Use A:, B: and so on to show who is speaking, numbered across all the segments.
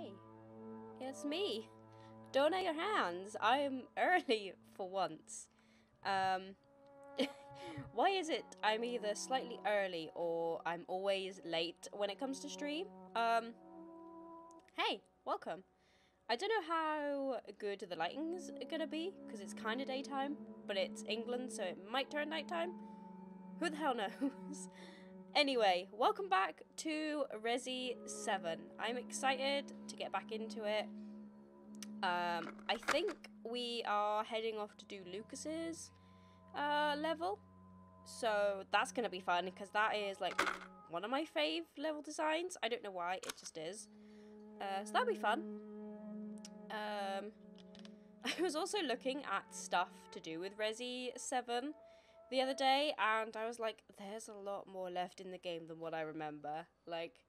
A: Hey, it's me. Donate your hands. I'm early for once. Um, why is it I'm either slightly early or I'm always late when it comes to stream? Um, hey, welcome. I don't know how good the lighting's gonna be because it's kind of daytime, but it's England, so it might turn nighttime. Who the hell knows? Anyway, welcome back to Resi 7. I'm excited to get back into it. Um, I think we are heading off to do Lucas's uh, level. So that's going to be fun because that is like one of my fave level designs. I don't know why, it just is. Uh, so that'll be fun. Um, I was also looking at stuff to do with Resi 7 the other day and I was like, there's a lot more left in the game than what I remember. Like,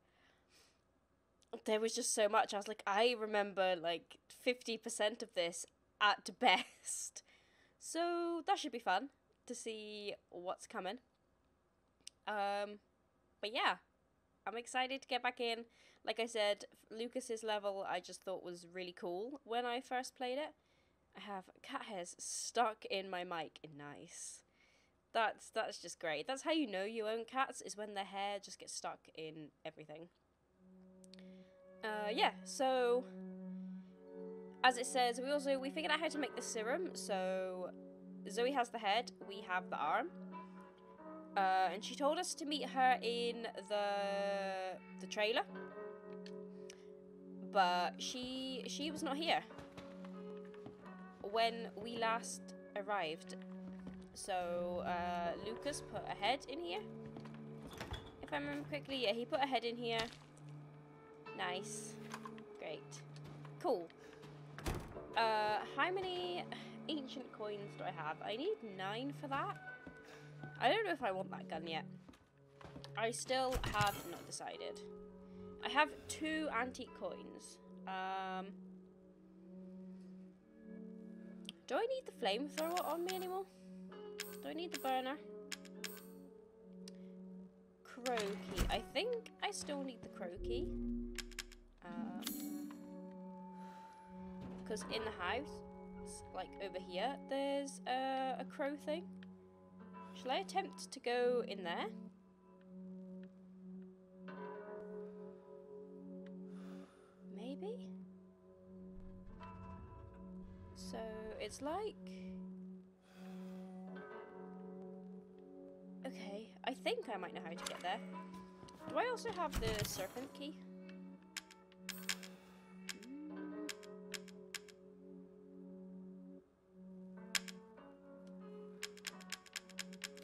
A: there was just so much. I was like, I remember like 50% of this at best. So that should be fun to see what's coming. Um, but yeah, I'm excited to get back in. Like I said, Lucas's level I just thought was really cool when I first played it. I have cat hairs stuck in my mic. Nice. That's that's just great. That's how you know you own cats is when their hair just gets stuck in everything. Uh, yeah. So as it says, we also we figured out how to make the serum. So Zoe has the head, we have the arm. Uh, and she told us to meet her in the the trailer, but she she was not here when we last arrived. So uh, Lucas put a head in here. If I remember quickly, yeah, he put a head in here. Nice, great, cool. Uh, how many ancient coins do I have? I need nine for that. I don't know if I want that gun yet. I still have not decided. I have two antique coins. Um, do I need the flamethrower on me anymore? Do I need the burner? Crow key. I think I still need the crow key. Because um, in the house, like over here, there's uh, a crow thing. Shall I attempt to go in there? Maybe? So it's like... Okay, I think I might know how to get there. Do I also have the serpent key?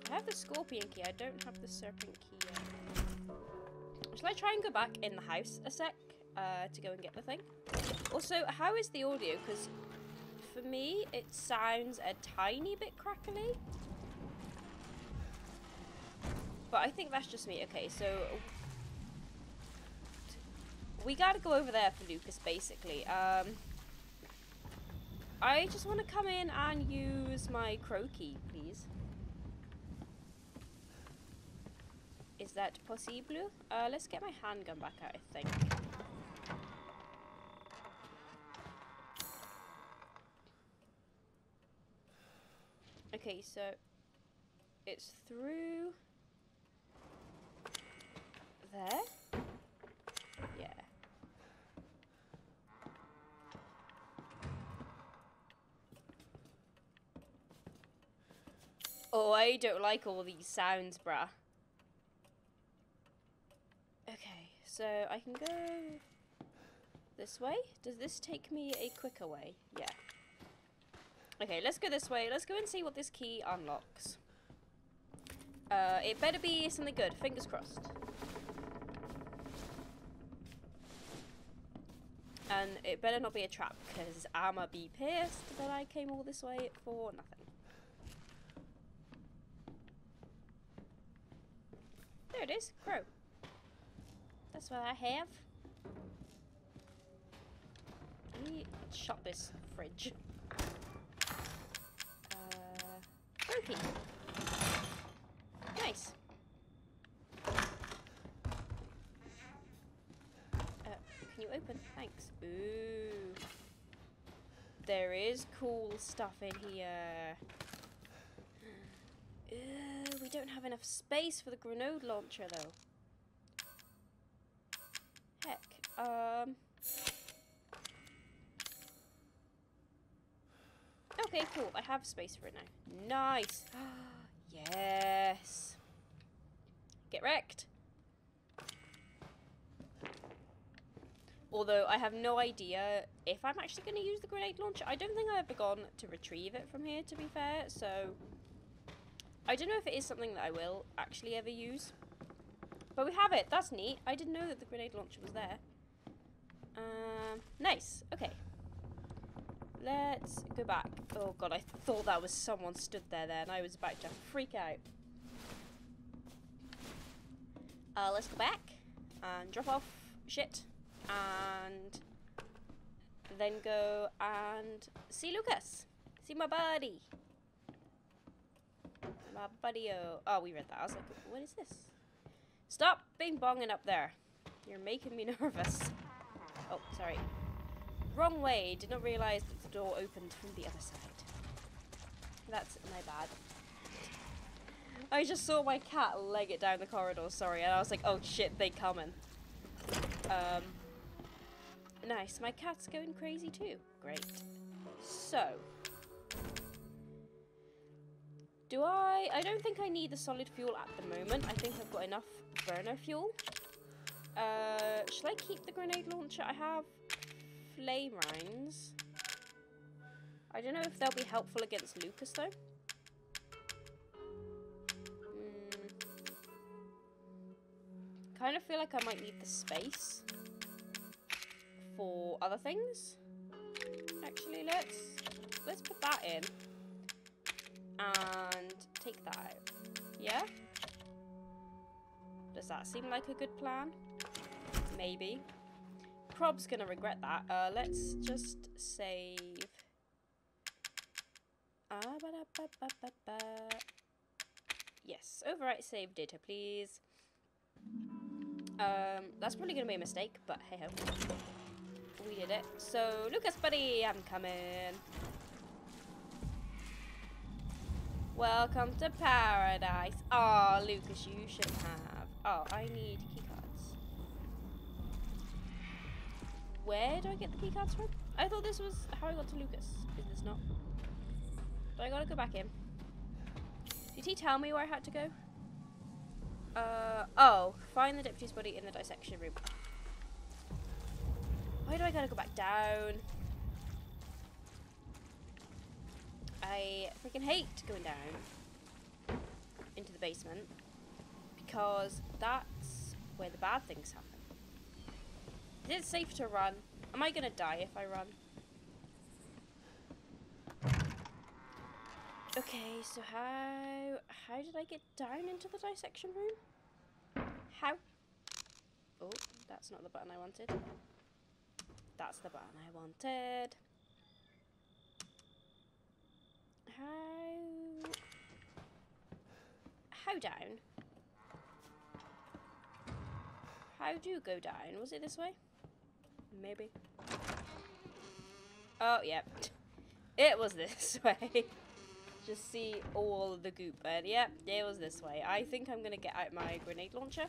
A: I have the scorpion key, I don't have the serpent key yet. Shall I try and go back in the house a sec uh, to go and get the thing? Also, how is the audio? Because for me, it sounds a tiny bit crackly. But I think that's just me. Okay, so... We gotta go over there for Lucas, basically. Um, I just want to come in and use my crow key, please. Is that possible? Uh, let's get my handgun back out, I think. Okay, so it's through there. Yeah. Oh, I don't like all these sounds, bruh. Okay, so I can go this way. Does this take me a quicker way? Yeah. Okay, let's go this way. Let's go and see what this key unlocks. Uh, it better be something good. Fingers crossed. And it better not be a trap, because I'ma be pissed that I came all this way for nothing. There it is, crow. That's what I have. Let me shut this fridge. Uh, Nice. Uh, can you open? Thanks. Ooh. There is cool stuff in here. Ooh, we don't have enough space for the grenade launcher though. Heck. Um. Okay, cool. I have space for it now. Nice. yes. Get wrecked. Although I have no idea if I'm actually going to use the grenade launcher. I don't think I've begun to retrieve it from here, to be fair. So I don't know if it is something that I will actually ever use. But we have it. That's neat. I didn't know that the grenade launcher was there. Um, nice. Okay. Let's go back. Oh god, I thought that was someone stood there there and I was about to freak out. Uh, let's go back and drop off shit and then go and see Lucas. See my buddy. My buddy -o. Oh, we read that. I was like, what is this? Stop bing bonging up there. You're making me nervous. Oh, sorry. Wrong way. Did not realise that the door opened from the other side. That's my bad. I just saw my cat leg it down the corridor, sorry, and I was like, oh shit, they coming. Um, nice. My cat's going crazy too. Great. So. Do I... I don't think I need the solid fuel at the moment. I think I've got enough burner fuel. Uh, should I keep the grenade launcher? I have flame rounds. I don't know if they'll be helpful against Lucas though. Mm. Kind of feel like I might need the space for other things. Actually, let's let's put that in and take that out. Yeah? Does that seem like a good plan? Maybe. Prob's gonna regret that. Uh, let's just save. Ah, ba -da -ba -ba -ba -ba. Yes, overwrite save data, please. Um, that's probably gonna be a mistake, but hey ho. We did it. So, Lucas, buddy, I'm coming. Welcome to paradise. Oh, Lucas, you should have. Oh, I need keycards. Where do I get the keycards from? I thought this was how I got to Lucas. Is this not? Do I gotta go back in? Did he tell me where I had to go? Uh, oh, find the deputy's body in the dissection room. Why do I gotta go back down? I freaking hate going down into the basement because that's where the bad things happen. Is it safe to run? Am I gonna die if I run? Okay, so how how did I get down into the dissection room? How? Oh, that's not the button I wanted. That's the button I wanted. How... How down? How do you go down? Was it this way? Maybe. Oh, yep. It was this way. Just see all the goop. but yep, it was this way. I think I'm going to get out my grenade launcher.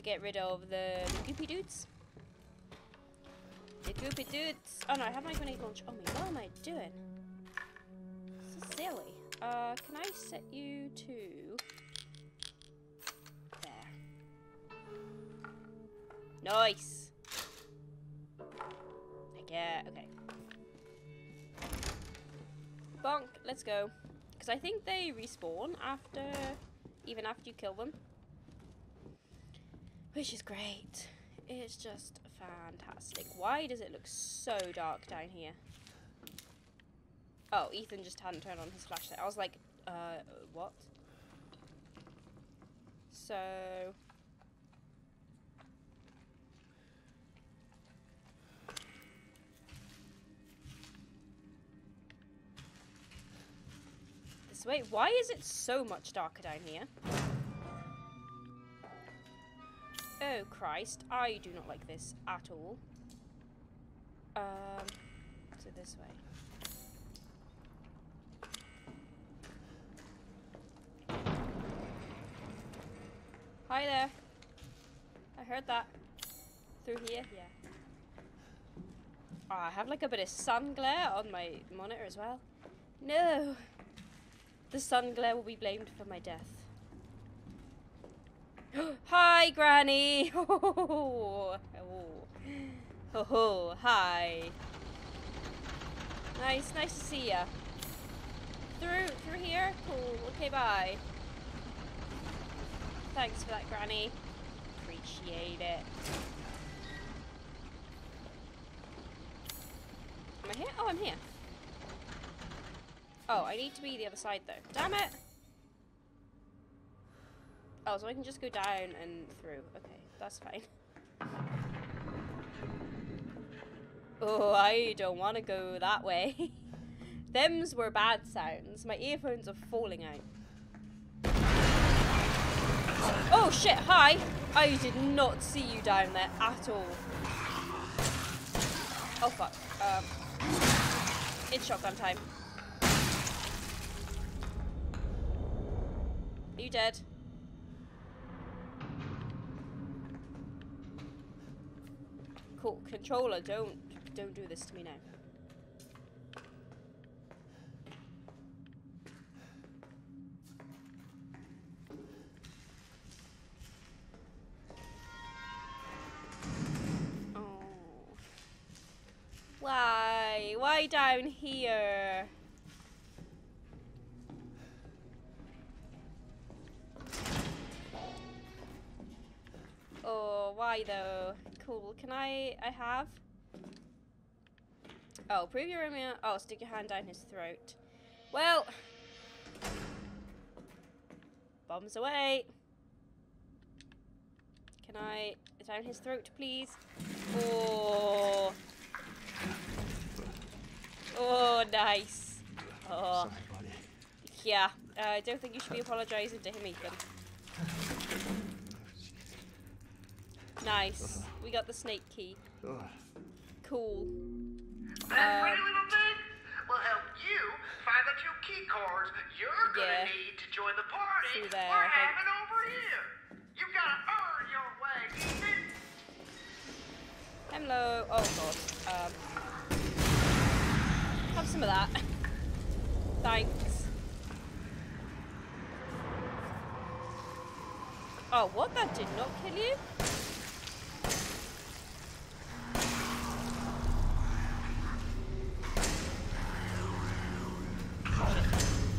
A: To get rid of the, goopy dudes. The goopy dudes. Oh no, I have my grenade launcher on me. What am I doing? This is silly. Uh, can I set you to... There. Nice! Yeah, okay. Bonk, let's go. Because I think they respawn after, even after you kill them. Which is great. It's just fantastic. Why does it look so dark down here? Oh, Ethan just hadn't turned on his flashlight. I was like, uh, what? So... This way. Why is it so much darker down here? Oh, Christ, I do not like this at all. Um, so this way. Hi there. I heard that. Through here? Yeah. Oh, I have like a bit of sun glare on my monitor as well. No! The sun glare will be blamed for my death. hi, Granny! Oh, oh, hi. Nice, nice to see ya. Through, through here? Cool. Okay, bye. Thanks for that, Granny. Appreciate it. Am I here? Oh, I'm here. Oh, I need to be the other side, though. Damn it! Oh, so I can just go down and through. Okay, that's fine. Oh, I don't want to go that way. Thems were bad sounds. My earphones are falling out. Oh shit, hi! I did not see you down there at all. Oh fuck. Um, it's shotgun time. Are you dead? Controller, don't don't do this to me now. Oh. Why? Why down here? Oh, why though? Cool. Can I? I have. Oh, prove your Romeo. Oh, stick your hand down his throat. Well, bombs away. Can I down his throat, please? Oh. Oh, nice. Oh. Yeah, uh, I don't think you should be apologising to him, Ethan. Nice. We got the snake key. Cool.
B: That
A: Um,
B: pretty little thing will help you find the two key cards you're gonna
A: Yeah.
B: need to join the party
A: Through
B: we're having over here. You gotta earn your way.
A: Hello. Oh god. Um. Have some of that. Thanks. Oh, what? That did not kill you?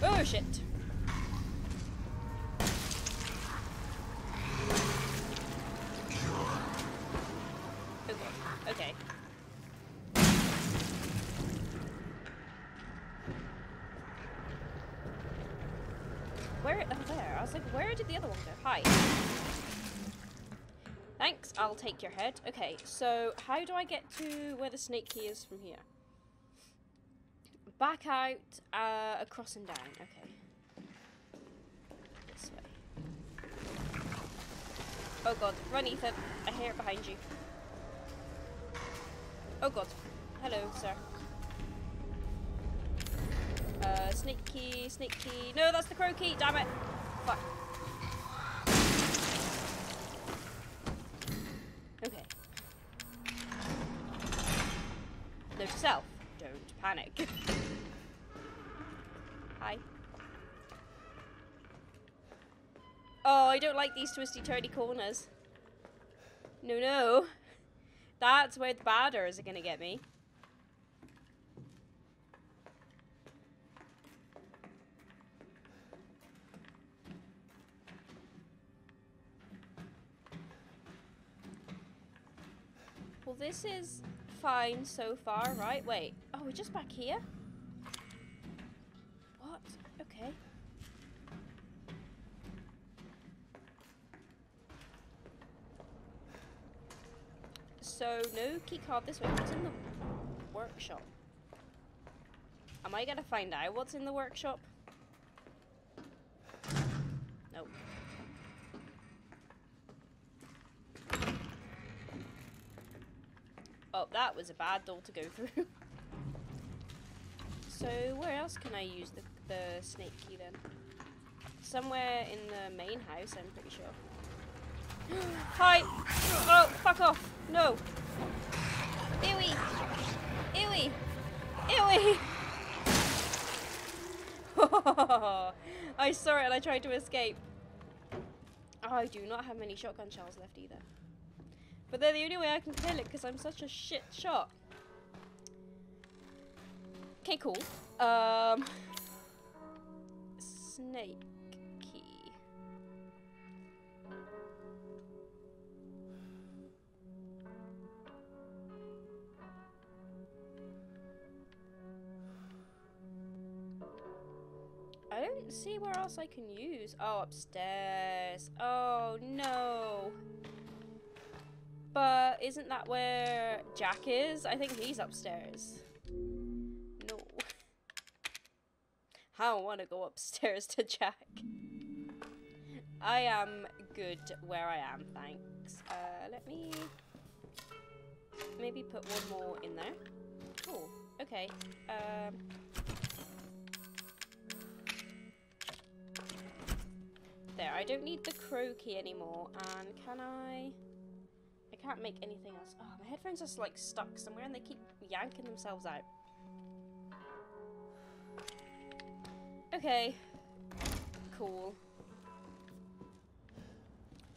A: Oh shit. Oh god. Okay. Where? Oh, there. I was like, where did the other one go? Hi. Thanks. I'll take your head. Okay, so how do I get to where the snake key is from here? Back out, uh, across and down. Okay. This way. Oh god, run Ethan. I hear it behind you. Oh god. Hello, sir. Uh, snake key, snake key. No, that's the crow key, damn it. Fuck. Don't like these twisty turny corners. No, no. That's where the badders are gonna get me. Well, this is fine so far, right? Wait. Oh, we're just back here? What? Okay. So, no key card this way. What's in the workshop? Am I gonna find out what's in the workshop? Nope. Oh, that was a bad door to go through. so where else can I use the, the snake key then? Somewhere in the main house, I'm pretty sure. Hi! Oh, fuck off! No! Ewy! Ewy! Ewy! I saw it and I tried to escape. I do not have many shotgun shells left either. But they're the only way I can kill it because I'm such a shit shot. Okay, cool. Um, snake I don't see where else I can use. Oh, upstairs. Oh, no. But isn't that where Jack is? I think he's upstairs. No. I don't want to go upstairs to Jack. I am good where I am, thanks. Uh, let me maybe put one more in there. Cool. Okay. Um. There, I don't need the crow key anymore. And can I... I can't make anything else. Oh, my headphones are like stuck somewhere and they keep yanking themselves out. Okay. Cool.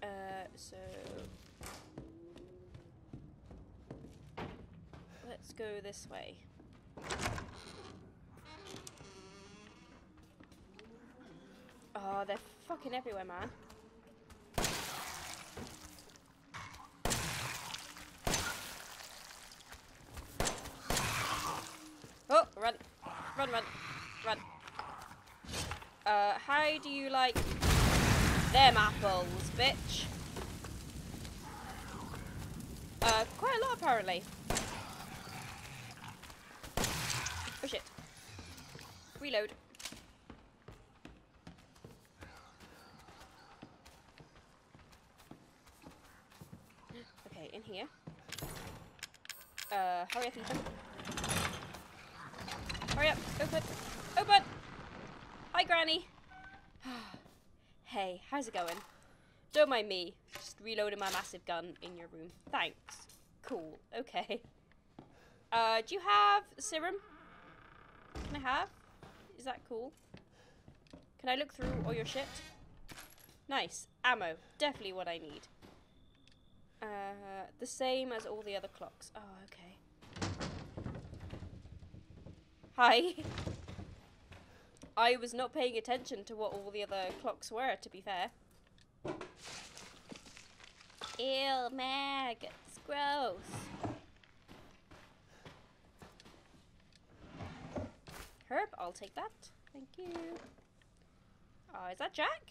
A: Uh, so... Let's go this way. Oh, they're fucking everywhere, man. Oh, run. Run, run. Run. Uh, how do you like them apples, bitch? Uh, quite a lot apparently. Oh shit. Reload. Okay, in here. Uh, hurry up, Ethan. Hurry up, open, open! Hi, Granny. hey, how's it going? Don't mind me, just reloading my massive gun in your room. Thanks. Cool, okay. Uh, do you have serum? Can I have? Is that cool? Can I look through all your shit? Nice. Ammo. Definitely what I need. Uh, the same as all the other clocks. Oh, okay. Hi. I was not paying attention to what all the other clocks were, to be fair. Ew, maggots. Gross. Herb, I'll take that. Thank you. Oh, is that Jack?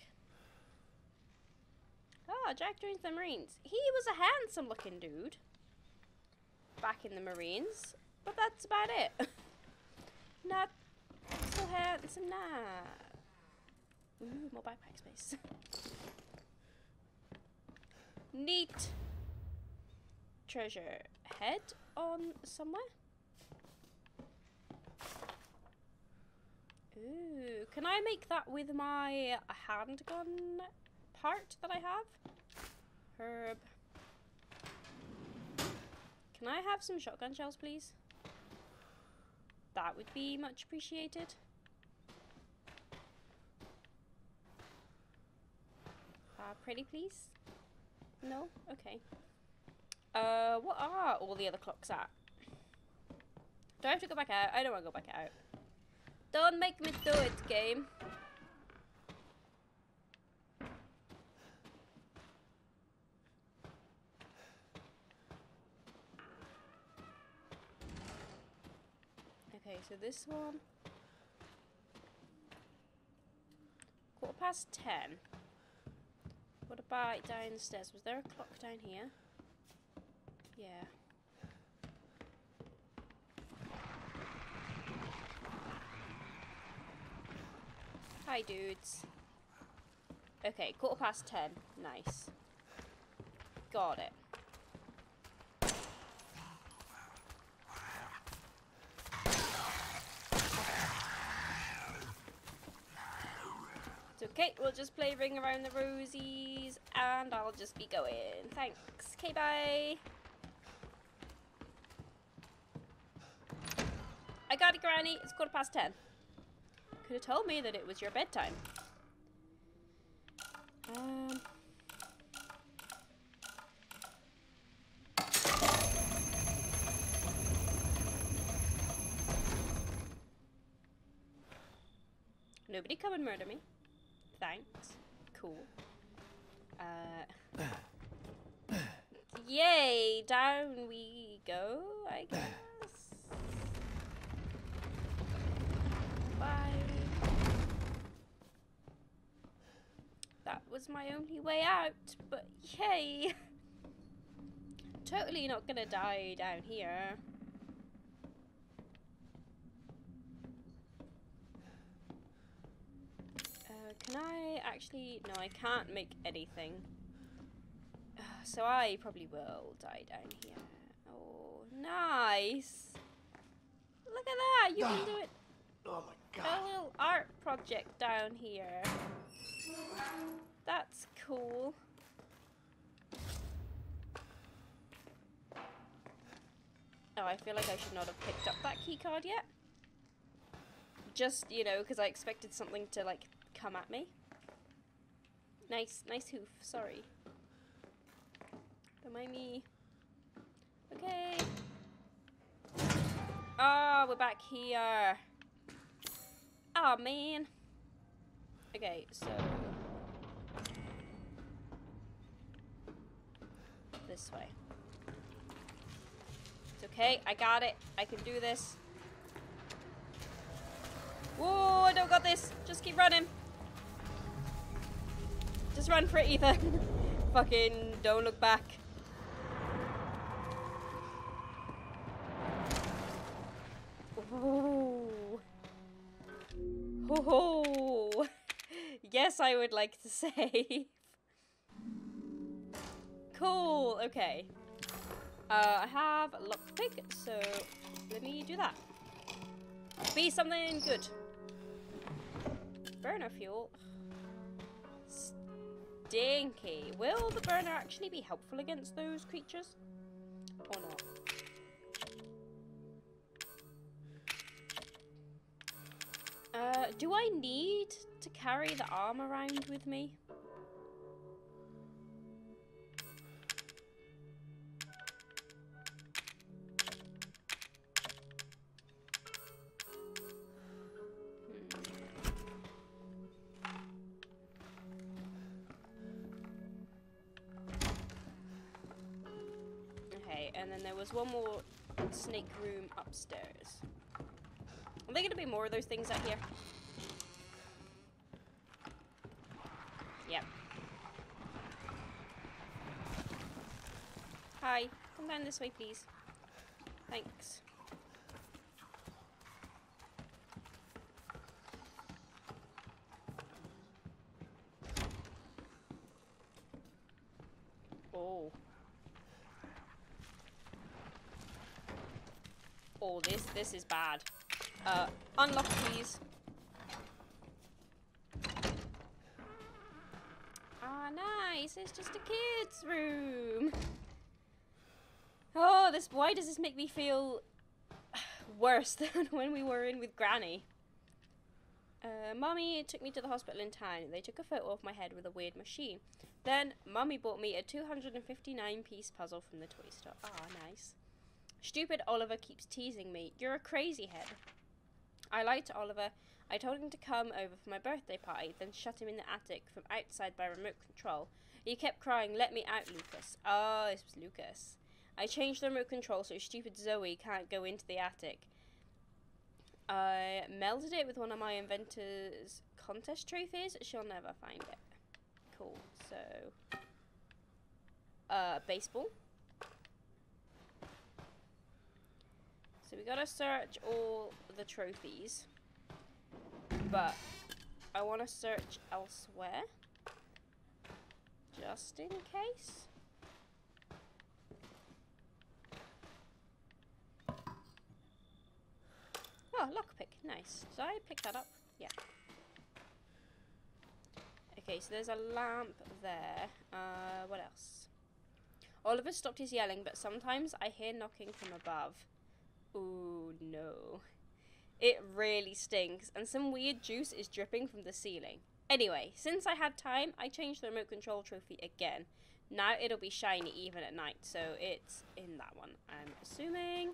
A: Oh, Jack joins the Marines. He was a handsome looking dude back in the Marines, but that's about it. Not so handsome now. Ooh, more backpack space. Neat treasure head on somewhere. Ooh, can I make that with my handgun part that I have? Herb. Can I have some shotgun shells, please? That would be much appreciated. Uh, pretty please? No? Okay. Uh, what are all the other clocks at? Do I have to go back out? I don't want to go back out. Don't make me do it, game. Okay, so this one. Quarter past ten. About downstairs? Was there a clock down here? Yeah. Hi, dudes. Okay, quarter past ten. Nice. Got it. Okay, we'll just play Ring Around the Rosies, and I'll just be going. Thanks. Okay, bye. I got it, Granny. It's quarter past ten. Could have told me that it was your bedtime. Um... Nobody come and murder me. Thanks. Cool. Uh. Yay! Down we go, I guess. Bye. That was my only way out, but yay! Totally not gonna die down here. Can I actually... No, I can't make anything. So I probably will die down here. Oh, nice. Look at that. You can do ah. it.
B: Oh my god!
A: A little art project down here. That's cool. Oh, I feel like I should not have picked up that key card yet. Just, you know, because I expected something to, like, come at me. Nice, nice hoof. Sorry. Don't mind me. Okay. Ah, we're back here. Oh man. Okay, so this way. It's okay. I got it. I can do this. Whoa! I don't got this. Just keep running. Just run for it, Ethan. Fucking don't look back. Ooh. Oh, yes, I would like to save. Cool. Okay. Uh, I have a lockpick, so let me do that. Be something good. Burner fuel. Stinky. Will the burner actually be helpful against those creatures? Or not? Uh, do I need to carry the arm around with me? Upstairs. Are there going to be more of those things out here? Yep. Hi, come down this way, please. Thanks. Oh. Oh, this this is bad. Uh, unlock please. Ah, nice. It's just a kid's room. Oh, this. Why does this make me feel worse than when we were in with Granny? Uh, Mummy took me to the hospital in town. They took a photo of my head with a weird machine. Then, Mummy bought me a 259 piece puzzle from the toy store. Ah, nice. Stupid Oliver keeps teasing me. You're a crazy head. I lied to Oliver. I told him to come over for my birthday party, then shut him in the attic from outside by remote control. He kept crying, Let me out, Lucas. Oh, this was Lucas. I changed the remote control so stupid Zoe can't go into the attic. I melded it with one of my inventor's contest trophies. She'll never find it. Cool. So, uh, baseball. So we gotta search all the trophies, but I want to search elsewhere, just in case. Oh, lockpick, nice. Did I pick that up? Yeah. Okay, so there's a lamp there. Uh, what else? Oliver stopped his yelling, but sometimes I hear knocking from above. Ooh, no. It really stinks, and some weird juice is dripping from the ceiling. Anyway, since I had time, I changed the remote control trophy again. Now it'll be shiny even at night, so it's in that one, I'm assuming.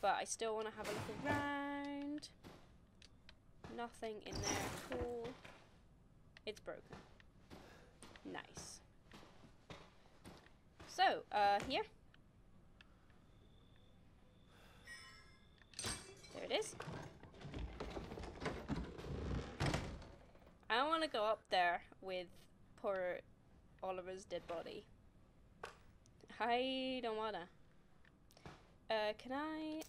A: But I still want to have a look around. Nothing in there. Cool. It's broken. Nice. So, uh, here. There it is. I don't want to go up there with poor Oliver's dead body. I don't wanna. Uh, can I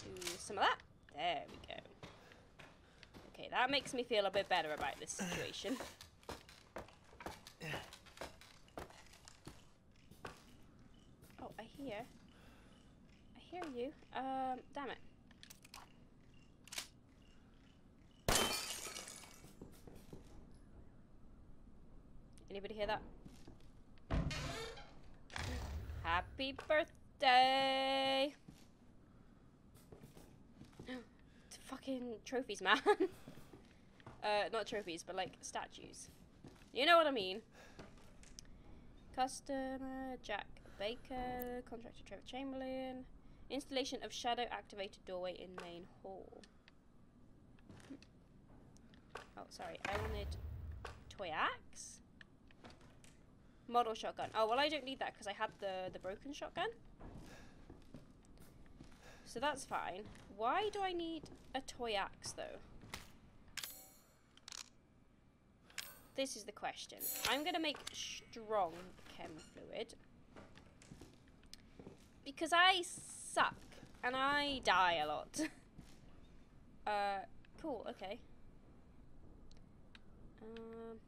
A: do some of that? There we go. Okay, that makes me feel a bit better about this situation. Oh, I hear. I hear you. Um, damn it. Anybody hear that? Happy birthday! Fucking trophies, man. uh, not trophies, but like statues. You know what I mean. Customer Jack Baker, contractor Trevor Chamberlain. Installation of shadow activated doorway in main hall. Oh, sorry. I wanted toy axe. Model shotgun. Oh, well, I don't need that because I had the, the broken shotgun. So that's fine. Why do I need a toy axe, though? This is the question. I'm going to make strong chem fluid. Because I suck. And I die a lot. uh, cool, okay. Um...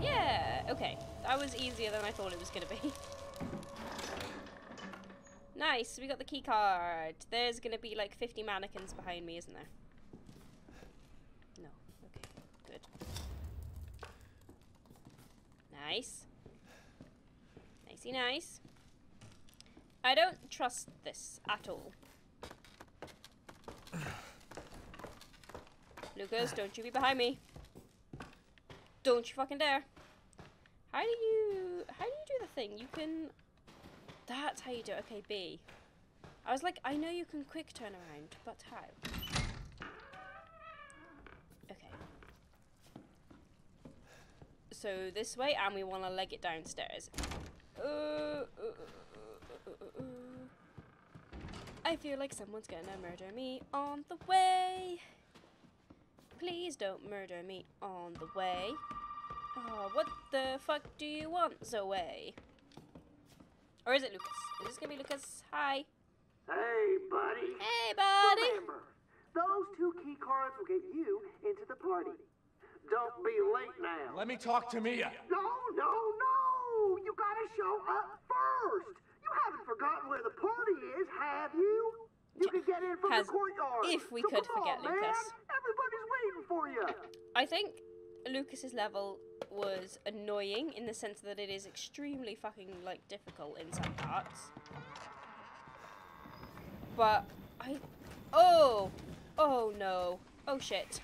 A: Yeah, okay. That was easier than I thought it was going to be. nice, we got the key card. There's going to be like 50 mannequins behind me, isn't there? No, okay, good. Nice. Nicey nice. I don't trust this at all. Lucas, don't you be behind me. Don't you fucking dare. How do you... How do you do the thing? You can... That's how you do it. Okay, B. I was like, I know you can quick turn around, but how? Okay. So this way, and we want to leg it downstairs. Uh, uh, uh, I feel like someone's gonna murder me on the way. Please don't murder me on the way. Oh, what the fuck do you want, Zoe? Or is it Lucas? Is this gonna be Lucas? Hi.
B: Hey, buddy.
A: Hey, buddy.
B: Remember, those two key cards will get you into the party. Don't be late now.
C: Let me talk to Mia.
B: No, no, no! You gotta show up first. You haven't forgotten where the party is, have you? You can get in from
A: Has-
B: the courtyard.
A: if we
B: So
A: could
B: come
A: forget
B: on, man.
A: Lucas.
B: Everybody's waiting for you.
A: I think Lucas's level was annoying in the sense that it is extremely fucking like difficult in some parts. But I oh oh no oh shit.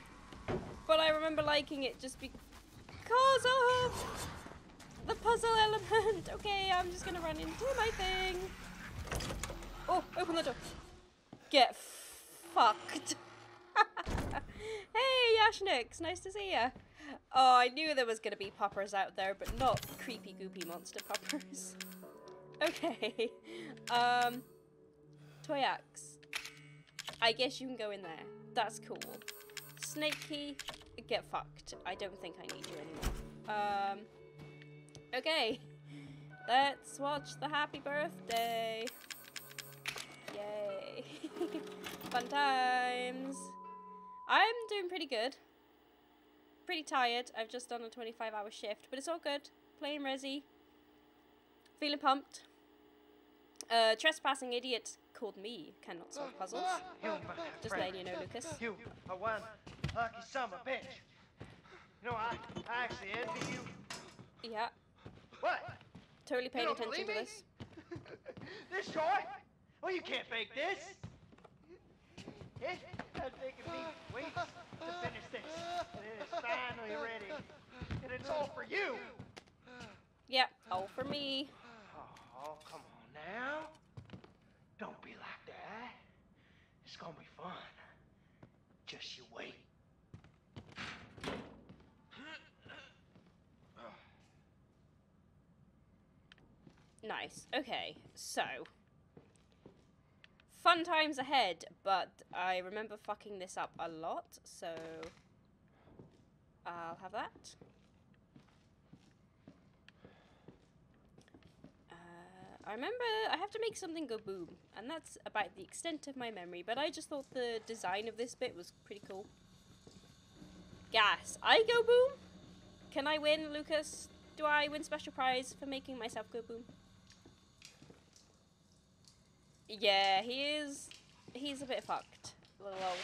A: But I remember liking it just because of the puzzle element. Okay, I'm just gonna run into my thing. Oh, open the door. Get fucked. hey, Yashnix, nice to see ya. Oh, I knew there was gonna be poppers out there, but not creepy goopy monster poppers. okay. Um, toy axe. I guess you can go in there. That's cool. Snake key, get fucked. I don't think I need you anymore. Um, okay. Let's watch the happy birthday. Yay. Fun times. I'm doing pretty good. Pretty tired. I've just done a 25 hour shift, but it's all good. playing Resi. Feeling pumped. Uh, trespassing idiot called me cannot solve puzzles. Just letting you know, Lucas.
C: You are one lucky son of a bitch. You know, I, I actually envy you.
A: Yeah,
C: What?
A: totally paying
C: You
A: attention to this.
C: This toy? Well, you can't fake this. It has taken me weeks to finish this. And it is finally ready. And it's all for you.
A: Yeah, all for me.
C: Oh, come on now. Don't be like that. It's gonna be fun. Just you wait.
A: Nice. Okay, so. Fun times ahead, but I remember fucking this up a lot, so. I'll have that. Uh, I remember I have to make something go boom, and that's about the extent of my memory, but I just thought the design of this bit was pretty cool. Gas. I go boom? Can I win, Lucas? Do I win special prize for making myself go boom? Yeah, he is. He's a bit fucked. Little old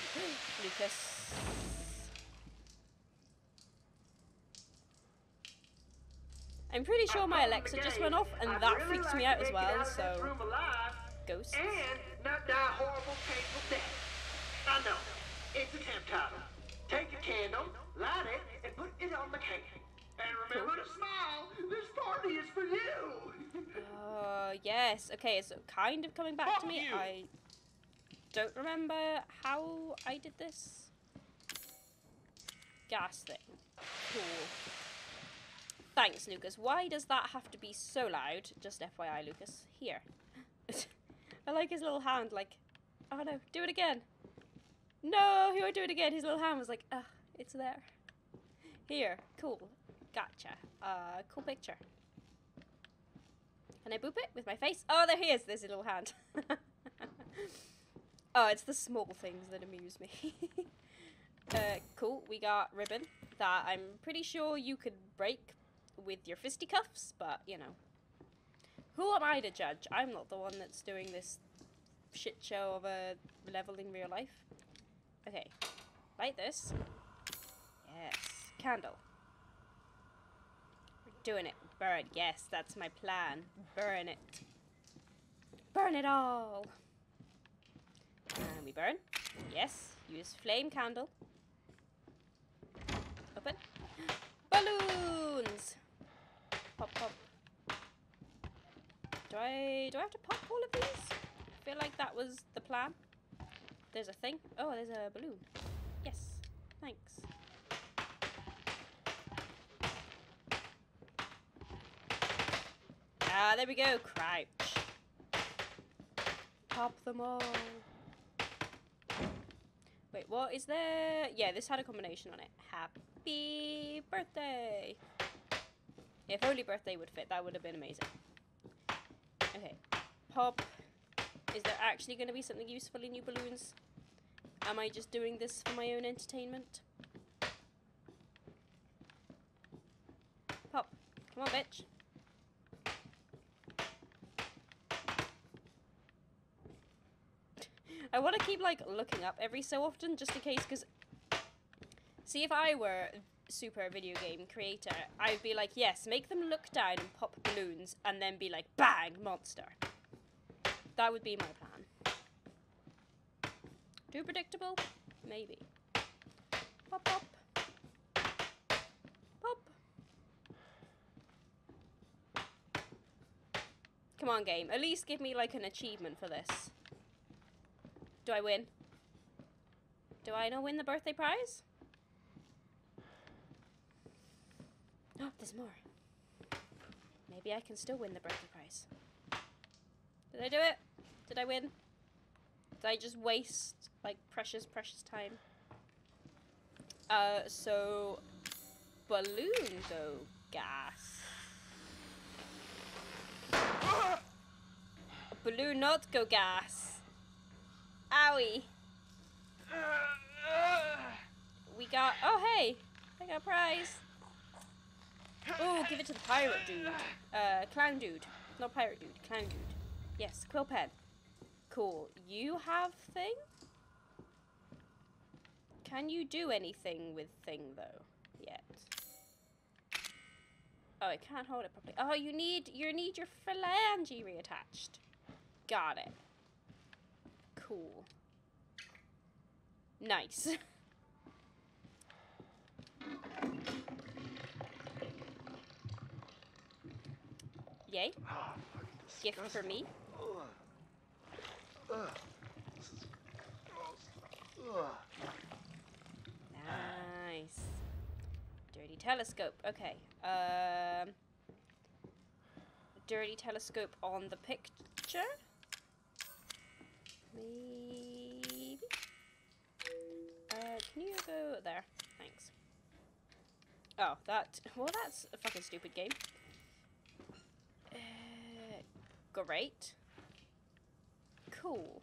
A: Lucas. I'm pretty sure my Alexa just went off, and that freaks me out as well. So, ghosts.
B: And not die horrible, painful death. I know. It's a temp title. Take a candle, light it, and put it on the cake. And remember to smile. This party is for you.
A: Uh, yes. Okay, it's kind of coming back to me.
C: you.
A: I don't remember how I did this. Gas thing. Cool. Thanks, Lucas. Why does that have to be so loud? Just FYI, Lucas. Here. I like his little hand, like, oh no, do it again. No, he won't do it again. His little hand was like, ah, it's there. Here, cool. Gotcha. Uh, cool picture. Can I boop it with my face? Oh, there he is. There's a little hand. oh, it's the small things that amuse me. uh, cool. We got ribbon that I'm pretty sure you could break with your fisticuffs, but you know. Who am I to judge? I'm not the one that's doing this shit show of a level in real life. Okay. Light this. Yes. Candle. We're doing it. Burn. Yes, that's my plan. Burn it. Burn it all. And we burn. Yes. Use flame candle. Open. Balloons. Pop, pop. Do I do I have to pop all of these? I feel like that was the plan. There's a thing. Oh, there's a balloon. Yes. Thanks. Ah, there we go. Crouch. Pop them all. Wait, what is there? Yeah, this had a combination on it. Happy birthday. If only birthday would fit, that would have been amazing. Okay. Pop. Is there actually going to be something useful in new balloons? Am I just doing this for my own entertainment? Pop. Come on, bitch. I want to keep like looking up every so often just in case because see if I were super video game creator I'd be like yes make them look down and pop balloons and then be like bang monster. That would be my plan. Too predictable? Maybe. Pop pop. Pop. Come on game. At least give me like an achievement for this do I win? Do I not win the birthday prize? Oh, there's more. Maybe I can still win the birthday prize. Did I do it? Did I win? Did I just waste like precious, precious time? Uh, so balloon go gas. balloon not go gas. Owie. We got. Oh, hey. I got a prize. Oh, give it to the pirate dude. Uh, clown dude. Not pirate dude, clown dude. Yes, quill pen. Cool. You have thing? Can you do anything with thing though? Yet. Oh, I can't hold it properly. Oh, you need you need your phalange reattached. Got it. Cool. Nice. Yay.
D: Fucking
A: Gift for me.
D: Ugh. Ugh. This is gross. Ugh.
A: Nice. Dirty telescope. Okay. Um. Dirty telescope on the picture. Maybe. Uh, can you go there? Thanks. Oh, that. Well, that's a fucking stupid game. Uh, great. Cool.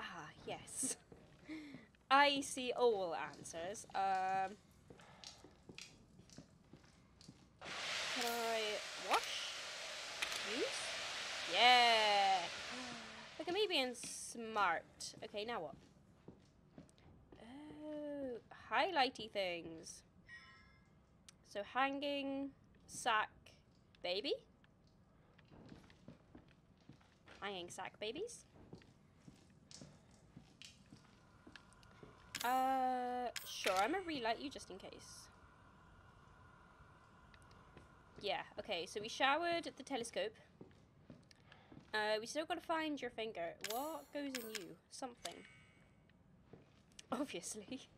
A: Ah, yes. I see all answers. Um, can I wash? Use? Yeah. Look at being smart. Okay, now what? Oh, highlighty things. So hanging, sack, baby. Hanging sack babies. Uh, sure, I'm gonna relight you just in case. Yeah, okay, so we showered the telescope. Uh, we still gotta find your finger. What goes in you? Something. Obviously.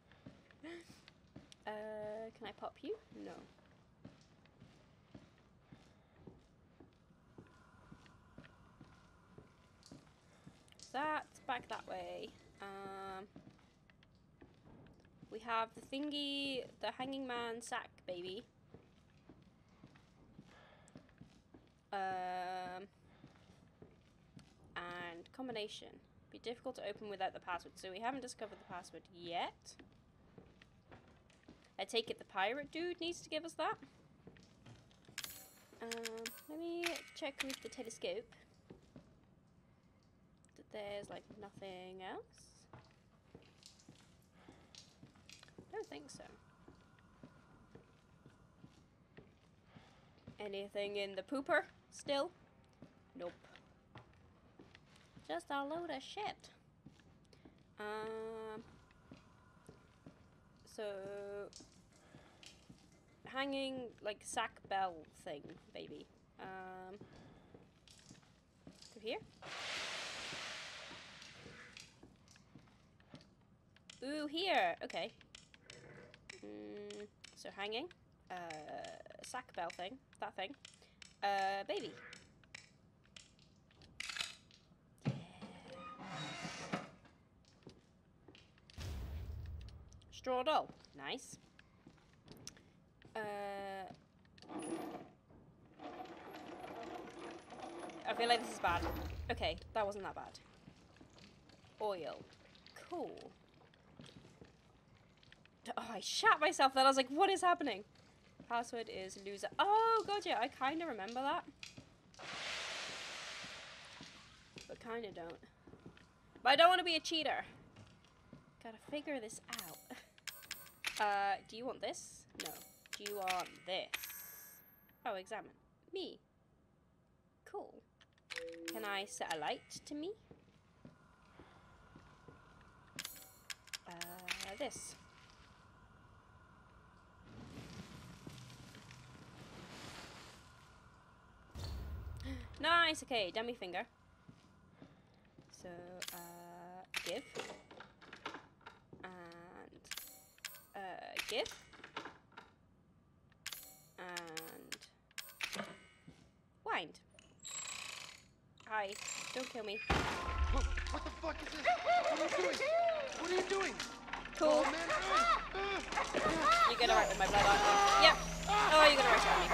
A: uh, can I pop you? No. That's back that way. Um, we have the thingy, the hanging man sack baby. Um, and combination. Be difficult to open without the password. So we haven't discovered the password yet. I take it the pirate dude needs to give us that. Um, let me check with the telescope. That there's like nothing else. I don't think so. Anything in the pooper still? Nope. Just a load of shit. Um. So. Hanging, like, sack bell thing, baby. Um. Through here? Ooh, here! Okay. Mm, so hanging, uh, sack bell thing, that thing, uh, baby. Straw doll, nice. Uh, I feel like this is bad. Okay, that wasn't that bad. Oil, cool. Oh, I shat myself then. I was like, what is happening? Password is loser. Oh, god, yeah, I kind of remember that. But kind of don't. But I don't want to be a cheater. Gotta figure this out. Uh, do you want this? No. Do you want this? Oh, examine. Me. Cool. Can I set a light to me? Uh, this. Nice, okay, dummy finger. So, uh, give. And, uh, give. And, wind. Hi, don't kill me.
D: What, what the fuck is this? What are you doing? What are you doing?
A: Cool.
D: Oh, man. Uh,
A: You're gonna write with my blood, aren't you? Yep. Oh, you're gonna write on me.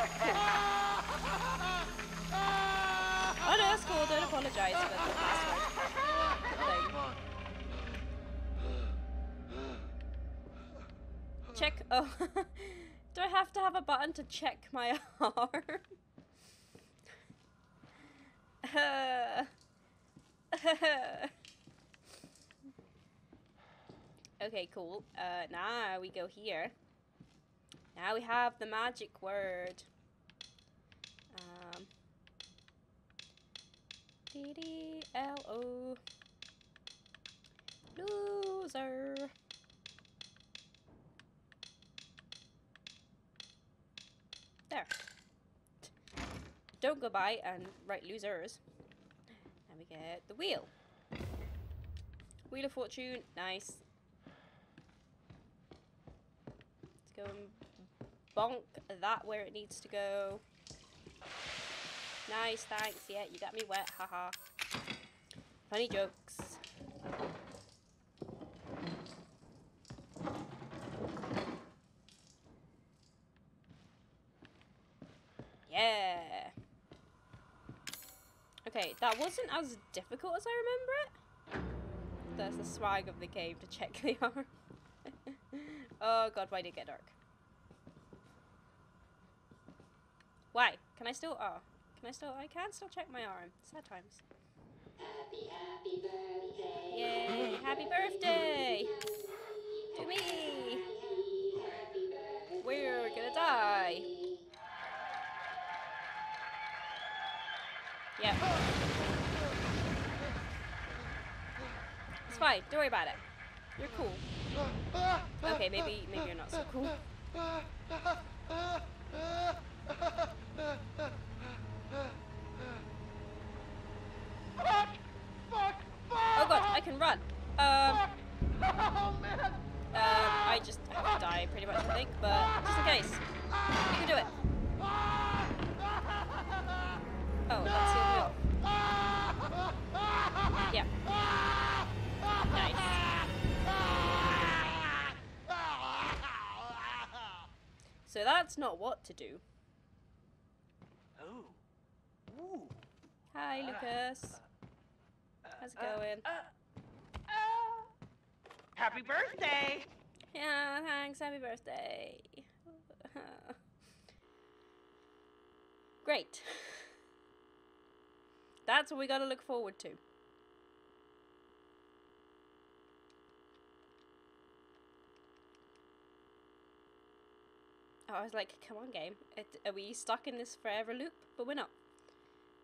A: Oh no, that's cool. Don't apologise Check. Oh, Do I have to have a button to check my arm? okay, cool. Uh, now we go here. Now we have the magic word. Um, D D L O. Loser. There. Don't go by and write losers. And we get the wheel. Wheel of Fortune, nice. Let's go and bonk that where it needs to go. Nice, thanks. Yeah, you got me wet, haha. Funny jokes. Yeah. Okay, that wasn't as difficult as I remember it. There's the swag of the cave to check the arm. oh god, why did it get dark? Why? Can I still? Oh, can I still? I can still check my arm. Sad times.
E: Happy, happy birthday.
A: Yay! Happy birthday to me. We're gonna die. Yep. It's fine. Don't worry about it. You're cool. Okay, maybe maybe you're not so cool. Oh god, I can run. Um, um, I just have to die pretty much, I think. But just in case, you can do it. Oh, that's the wheel. Yeah. So that's not what to do.
C: Oh. Ooh.
A: Hi, uh, Lucas. Uh, How's it uh, going?
C: Happy birthday!
A: Yeah, thanks. Happy birthday. Great. That's what we got to look forward to. I was like, come on, game. Are we stuck in this forever loop? But we're not.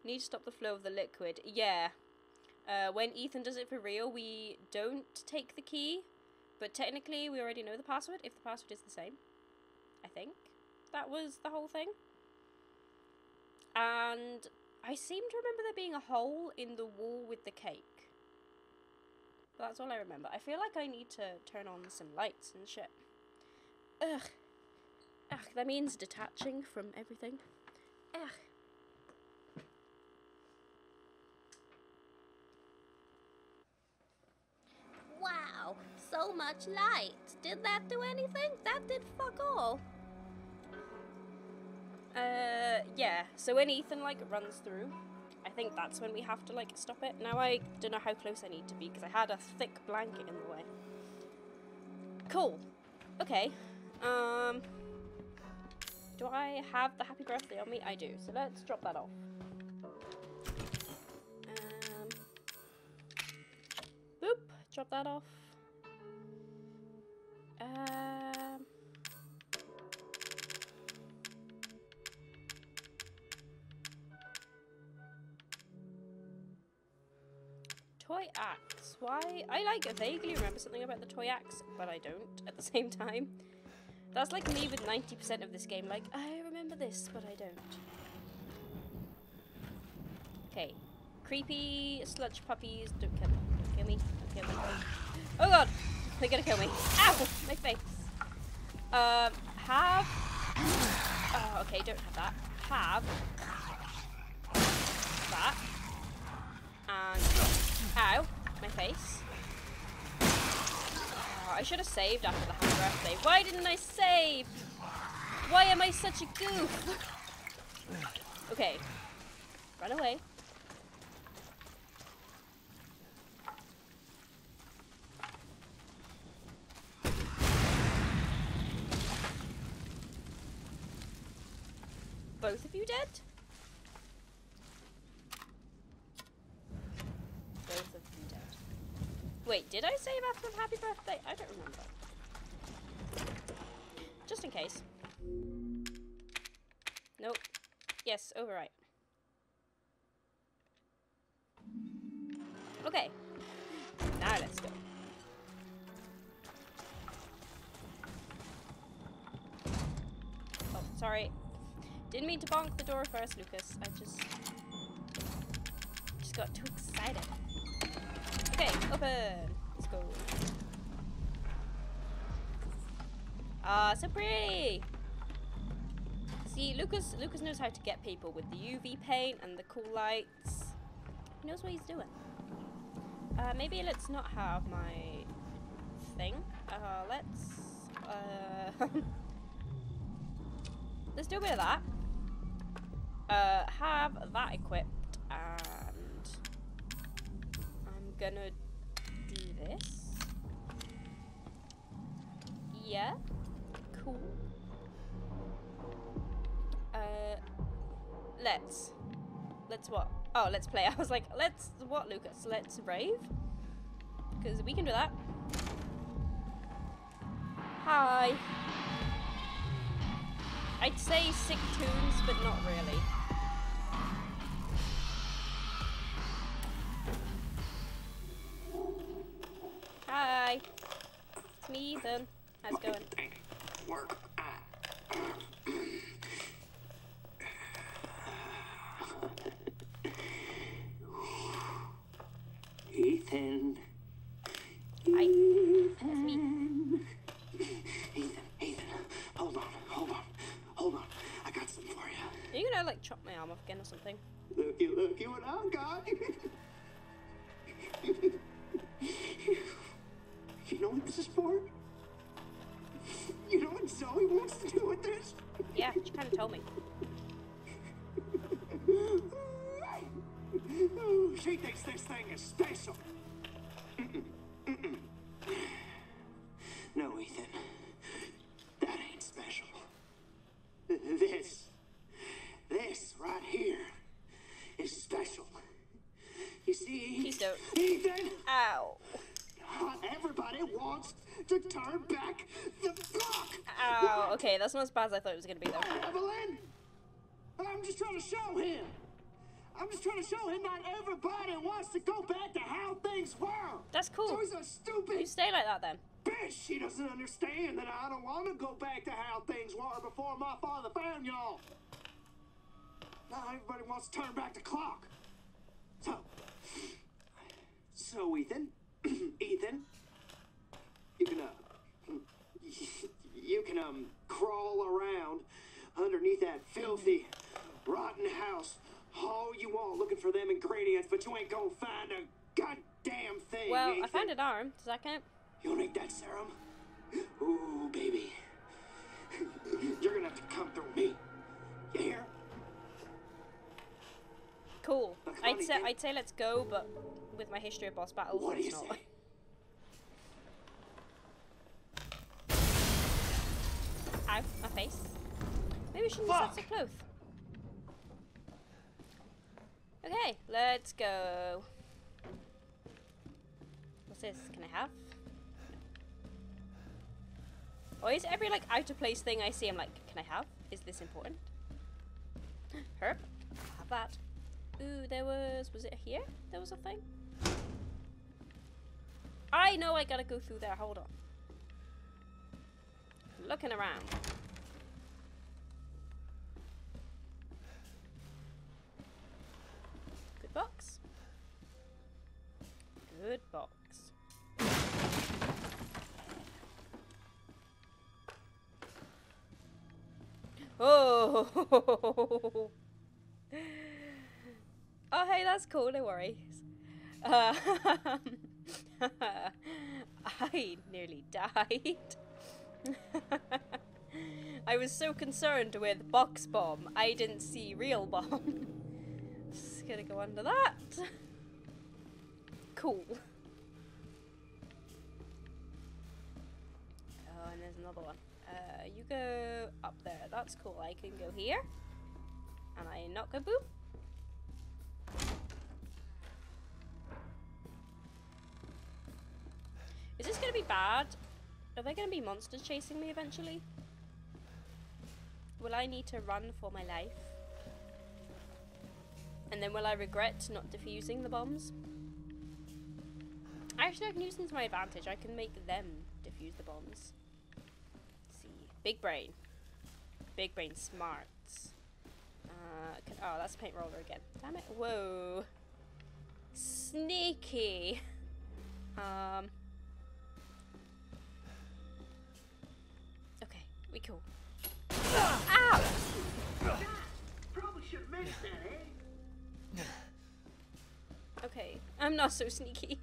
A: Need to stop the flow of the liquid. Yeah. Uh, when Ethan does it for real, we don't take the key, but technically we already know the password if the password is the same. I think that was the whole thing. And I seem to remember there being a hole in the wall with the cake. But that's all I remember. I feel like I need to turn on some lights and shit. Ugh. Ugh, that means detaching from everything. Ugh.
E: Wow, so much light. Did that do anything? That did fuck all.
A: Uh, yeah. So when Ethan like runs through, I think that's when we have to like stop it. Now I don't know how close I need to be because I had a thick blanket in the way. Cool. Okay. Um. Do I have the happy birthday on me? I do. So let's drop that off. Um. Boop. Drop that off. Um. Toy axe. Why? I like vaguely remember something about the toy axe, but I don't at the same time. That's like me with 90% of this game. Like, I remember this, but I don't. Okay. Creepy sludge puppies. Don't kill me. Don't kill me. Don't kill me. Oh god! They're gonna kill me. Ow! My face. Um, have. Oh, okay, don't have that. Have. That. And. Ow! My face. Oh, I should have saved after the happy birthday. Why didn't I save? Why am I such a goof? Okay. Run away. both of you dead? Both of you dead. Happy birthday? I don't remember. Just in case. Nope. Yes, overwrite. Okay. Now let's go. Oh, sorry. Didn't mean to bonk the door first, Lucas. I just just got too excited. Okay, open. Go. Ah, so pretty. See, Lucas Lucas knows how to get people with the UV paint and the cool lights. He knows what he's doing. Uh, maybe let's not have my thing. Uh, let's uh, let's do a bit of that. Uh, have that equipped, and I'm gonna do this. Yeah, cool. Uh, let's let's what? Oh, let's play. I was like, let's what, Lucas? Let's rave because we can do that. Hi. I'd say sick tunes, but not really. Hi. It's me, Ethan. How's it going?
B: Work. Uh, Ethan.
A: Hi. It's me.
B: Ethan, Ethan, hold on, hold on, hold on. I got something for you.
A: Are you gonna like chop my arm off again or something?
B: Looky, looky what I got. you know what this is for? You know what Zoe wants to do with this?
A: Yeah, she kind of told me.
B: Oh, she thinks this thing is special. No, Ethan. That ain't special. This, this right here is special. You see,
A: He's don't.
B: Ethan,
A: Ow.
B: everybody wants to turn back the.
A: Ow. Okay, that's not as bad as I thought it was gonna be though.
B: Evelyn, I'm just trying to show him. I'm just trying to show him not everybody wants to go back to how things were.
A: That's cool.
B: Zoe's a stupid
A: You stay like that then.
B: bitch. She doesn't understand that I don't want to go back to how things were before my father found y'all. Now everybody wants to turn back the clock. So, so Ethan, Ethan, you can uh, you can um crawl around underneath that filthy, rotten house all you want looking for them ingredients, but you ain't gonna find a goddamn thing.
A: Well, I found an arm. Does that count?
B: You'll need that serum? Ooh, baby. You're gonna have to come through me. You hear?
A: Cool. I'd say. I'd say let's go, but with my history of boss battles,
B: What do you
A: not.
B: say?
A: Ow, my face. Maybe we shouldn't
C: Fuck.
A: so close. Okay, let's go. What's this? Can I have? Or is every like out of place thing I see I'm like, can I have? Is this important? Herb? I'll have that. Ooh, there was was it here? There was a thing? I know I gotta go through there, hold on. Looking around. Good box. Good box. Oh! Oh, hey, that's cool. No worries. Uh, I nearly died. I was so concerned with box bomb, I didn't see real bomb. Just gonna go under that. Cool. Oh, and there's another one. Uh, you go up there. That's cool. I can go here. and I not go boom. Is this gonna be bad? Are there gonna be monsters chasing me eventually? Will I need to run for my life? And then will I regret not defusing the bombs? Actually, I can use them to my advantage. I can make them defuse the bombs. Let's see. Big brain. Big brain smarts. Uh, can, oh, that's paint roller again. Damn it. Whoa. Sneaky. Um. We cool. Ow! Okay, I'm not so sneaky.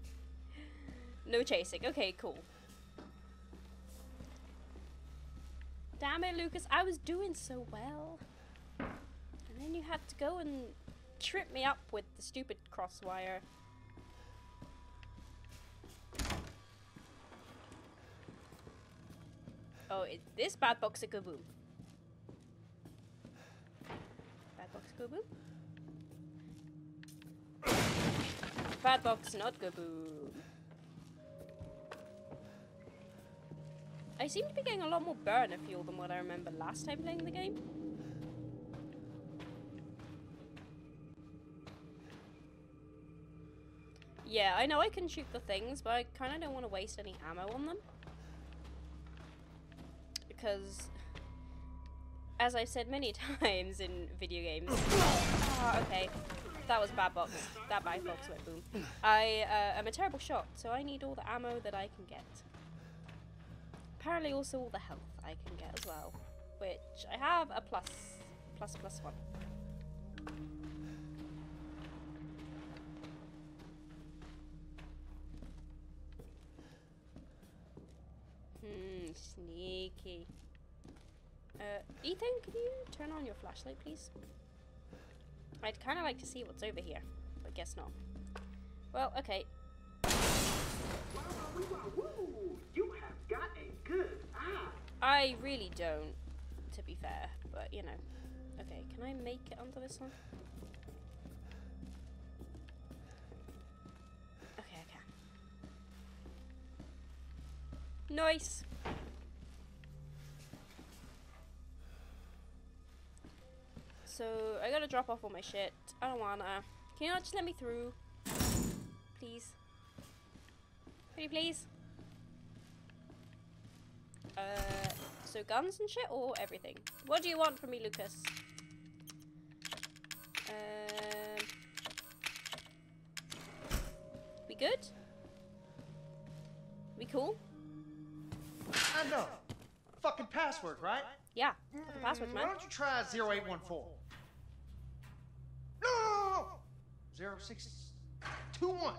A: No chasing. Okay, cool. Damn it, Lucas. I was doing so well. And then you had to go and trip me up with the stupid crosswire. Oh, is this bad box a go? Bad box go? Bad box not go. I seem to be getting a lot more burner fuel than what I remember last time playing the game. Yeah, I know I can shoot the things, but I kind of don't want to waste any ammo on them. Because, as I've said many times in video games, ah, okay, that was bad box. That bad box went boom. I uh, am a terrible shot, so I need all the ammo that I can get. Apparently, also all the health I can get as well, which I have a plus, plus, plus one. Hmm, sneaky. Uh, Ethan, can you turn on your flashlight, please? I'd kind of like to see what's over here, but guess not. Well, okay.
B: You have got a good eye.
A: I really don't, to be fair, but you know. Okay, can I make it onto this one? Nice! So, I gotta drop off all my shit. I don't wanna. Can you not just let me through? Please. Pretty please? Uh, so guns and shit or everything? What do you want from me, Lucas? Um, we good? We cool?
C: I know. Fucking password, right?
A: Yeah. Fucking
C: Mm,
A: man.
C: Why don't you try 0814? No, no, no, no, no. 0621.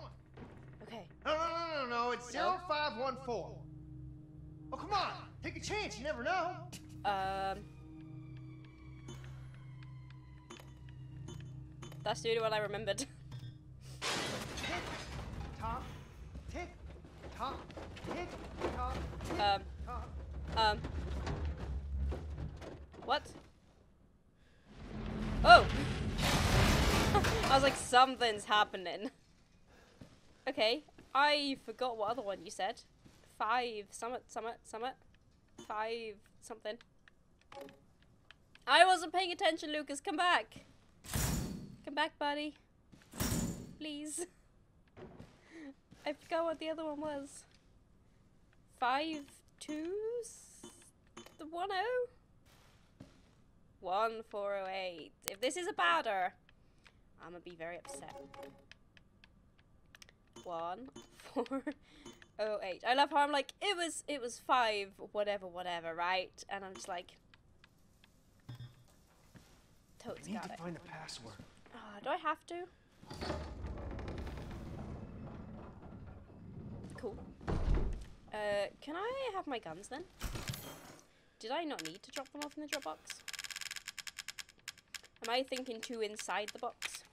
A: Okay.
C: No, no, no, no, no. It's
A: No.
C: 0514. Oh, come on. Take a chance. You never know.
A: Um. That's the only one I remembered.
C: Tick, tock, tick, tock, tick, tock, tick,
A: Um. Um. What? Oh! I was like, something's happening. Okay, I forgot what other one you said. Five, summit, summit, summit. Five, something. I wasn't paying attention, Lucas. Come back. Come back, buddy. Please. I forgot what the other one was. Five, two, s- the one oh? One four oh eight. If this is a badder, I'm gonna be very upset. One four oh eight. I love how I'm like it was it was five whatever whatever right, and I'm just like. Totes
D: We need
A: got
D: to
A: it.
D: find the password.
A: Ah, do I have to? Cool. Uh, can I have my guns then? Did I not need to drop them off in the drop box? Am I thinking too inside the box?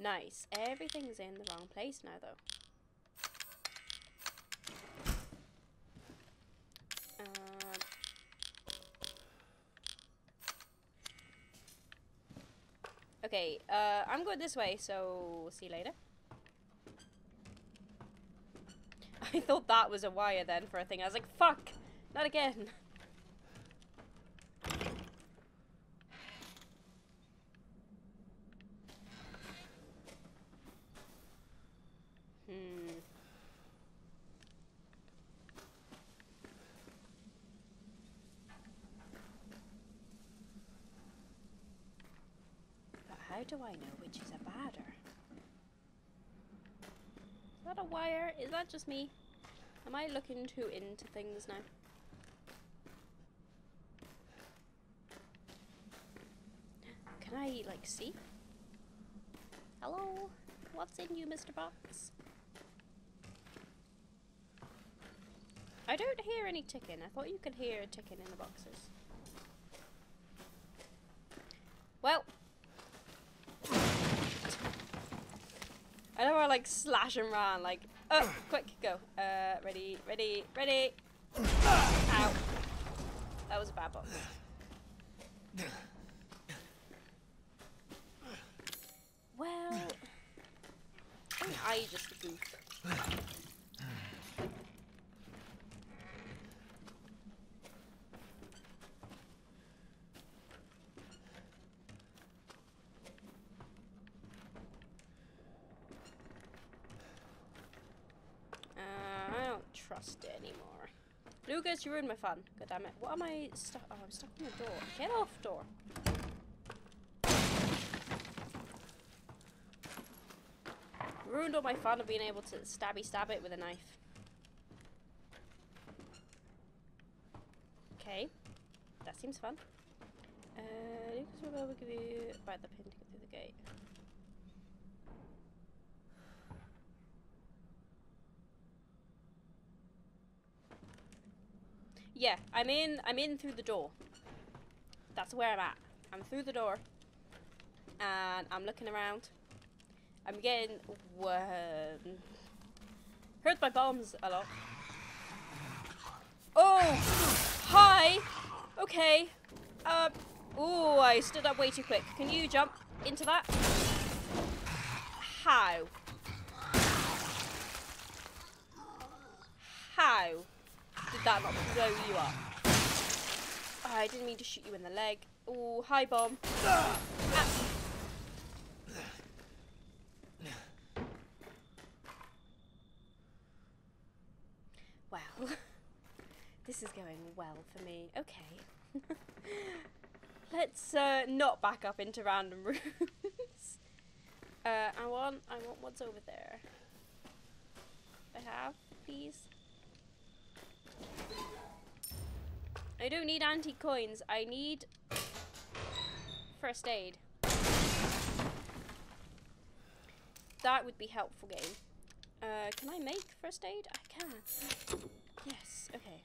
A: Nice. Everything's in the wrong place now, though. Um, okay, uh, I'm going this way, so see you later. I thought that was a wire then for a thing. I was like, fuck, not again. Hmm. But how do I know which is a badder? Is that a wire? Is that just me? Am I looking too into things now? Can I, like, see? Hello? What's in you, Mr. Box? I don't hear any ticking. I thought you could hear a ticking in the boxes. Well. I know we're like slashing around, like, oh, quick, go. Uh, ready, ready, ready. Ow. That was a bad box. Well, I just goof. Uh, I don't trust it anymore. You ruined my fun. God damn it. What am I stuck? Oh, I'm stuck in the door. Get off door. Ruined all my fun of being able to stabby stab it with a knife. Okay. That seems fun. Uh, Lucas will give you the pin I'm in. I'm in through the door. That's where I'm at. I'm through the door, and I'm looking around. I'm getting um, hurt by bombs a lot. Oh, hi. Okay. Uh. Oh, I stood up way too quick. Can you jump into that? How? How did that not blow you up? Oh, I didn't mean to shoot you in the leg. Oh, hi, bomb. Ah. Well, this is going well for me. Okay. Let's uh, not back up into random rooms. uh, I want, I want what's over there. I have, please. I don't need antique coins. I need first aid. That would be helpful, game. Uh, can I make first aid? I can. Yes, okay.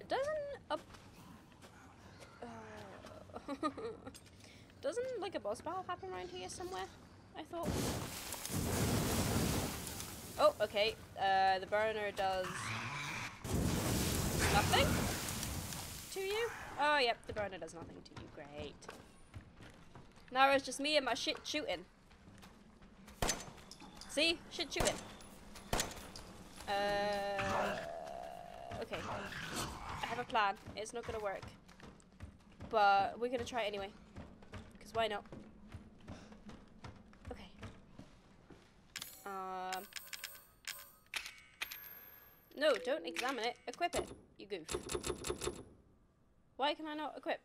A: It doesn't up. Uh, doesn't like a boss battle happen around here somewhere? I thought. Oh, okay. Uh, the burner does nothing to you. Oh, yep, the burner does nothing to you. Great. Now it's just me and my shit shooting. See? Shit shooting. Uh, okay. I have a plan. It's not gonna work. But we're gonna try it anyway. Why not? Okay. Um. No, don't examine it. Equip it, you goof. Why can I not equip?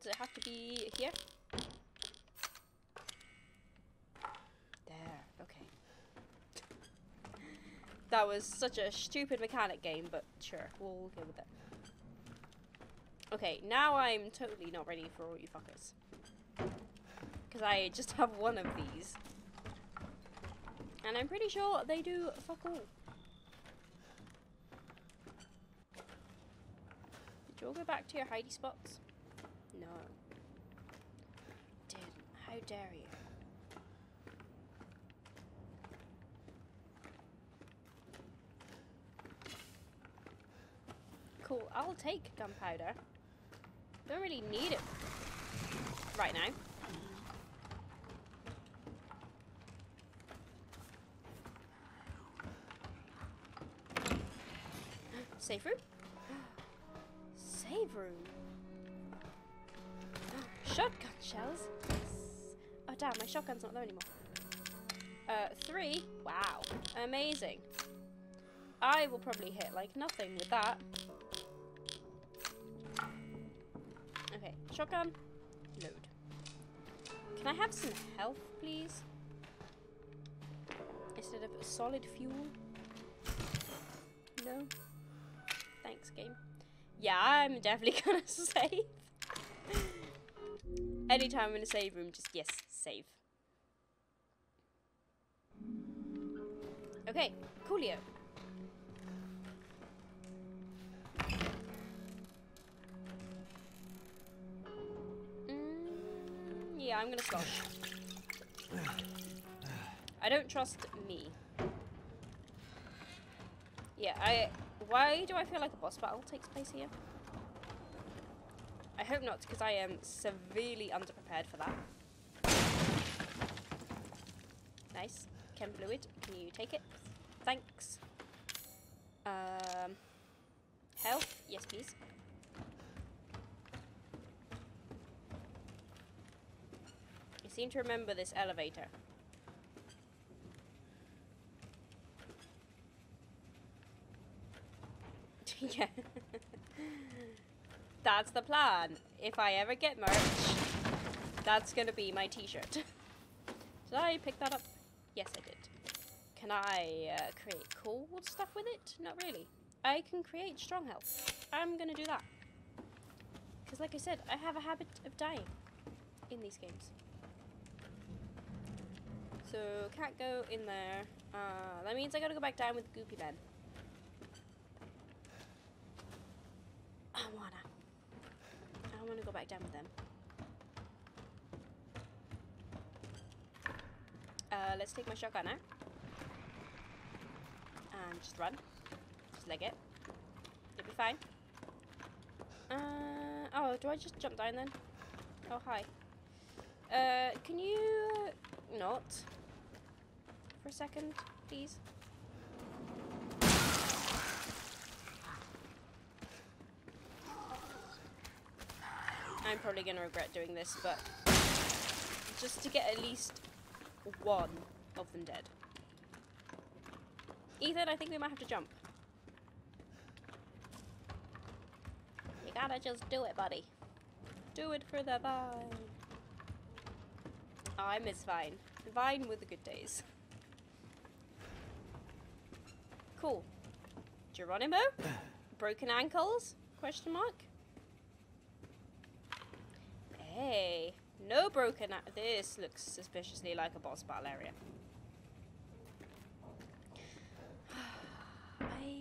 A: Does it have to be here? There, okay. That was such a stupid mechanic game, but sure, we'll go with it. Okay, now I'm totally not ready for all you fuckers. Because I just have one of these. And I'm pretty sure they do fuck all. Did you all go back to your hidey spots? No. Didn't. How dare you? cool. I'll take gunpowder. Don't really need it right now. Safe room? Save room. Shotgun shells. Oh damn, my shotgun's not there anymore. Uh, three? Wow. Amazing. I will probably hit like nothing with that. Okay, shotgun. Load. Can I have some health, please? Instead of solid fuel? No? Thanks, game. Yeah, I'm definitely gonna save. Anytime I'm in a save room, just yes, save. Okay, coolio. Mm, yeah, I'm gonna slosh. I don't trust me. Yeah, I. Why do I feel like a boss battle takes place here? I hope not, because I am severely underprepared for that. Nice. Chem fluid, can you take it? Thanks. Um, health, yes please. I seem to remember this elevator. yeah. that's the plan. If I ever get merch, that's gonna be my t-shirt. did I pick that up? Yes, I did. Can I uh, create cool stuff with it? Not really. I can create strong health. I'm gonna do that. Because like I said, I have a habit of dying in these games. So, can't go in there. Uh, that means I gotta go back down with Goopy Ben. I wanna. I wanna go back down with them. Uh, let's take my shotgun now. And just run. Just leg it. You'll be fine. Uh, oh, do I just jump down then? Oh, hi. Uh, can you not? For a second, please? I'm probably going to regret doing this, but just to get at least one of them dead. Ethan, I think we might have to jump. You gotta just do it, buddy. Do it for the vine. Oh, I miss Vine. Vine with the good days. Cool. Geronimo? Broken ankles? Question mark? Hey, no broken. This looks suspiciously like a boss battle area. I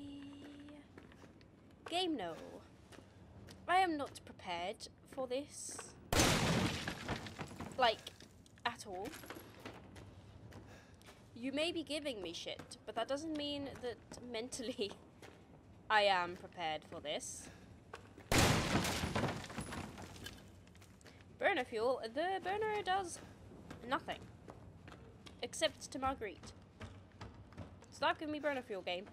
A: game no. I am not prepared for this. Like, at all. You may be giving me shit, but that doesn't mean that mentally I am prepared for this. Burner fuel, the burner does nothing. Except to Marguerite. Stop giving me burner fuel game.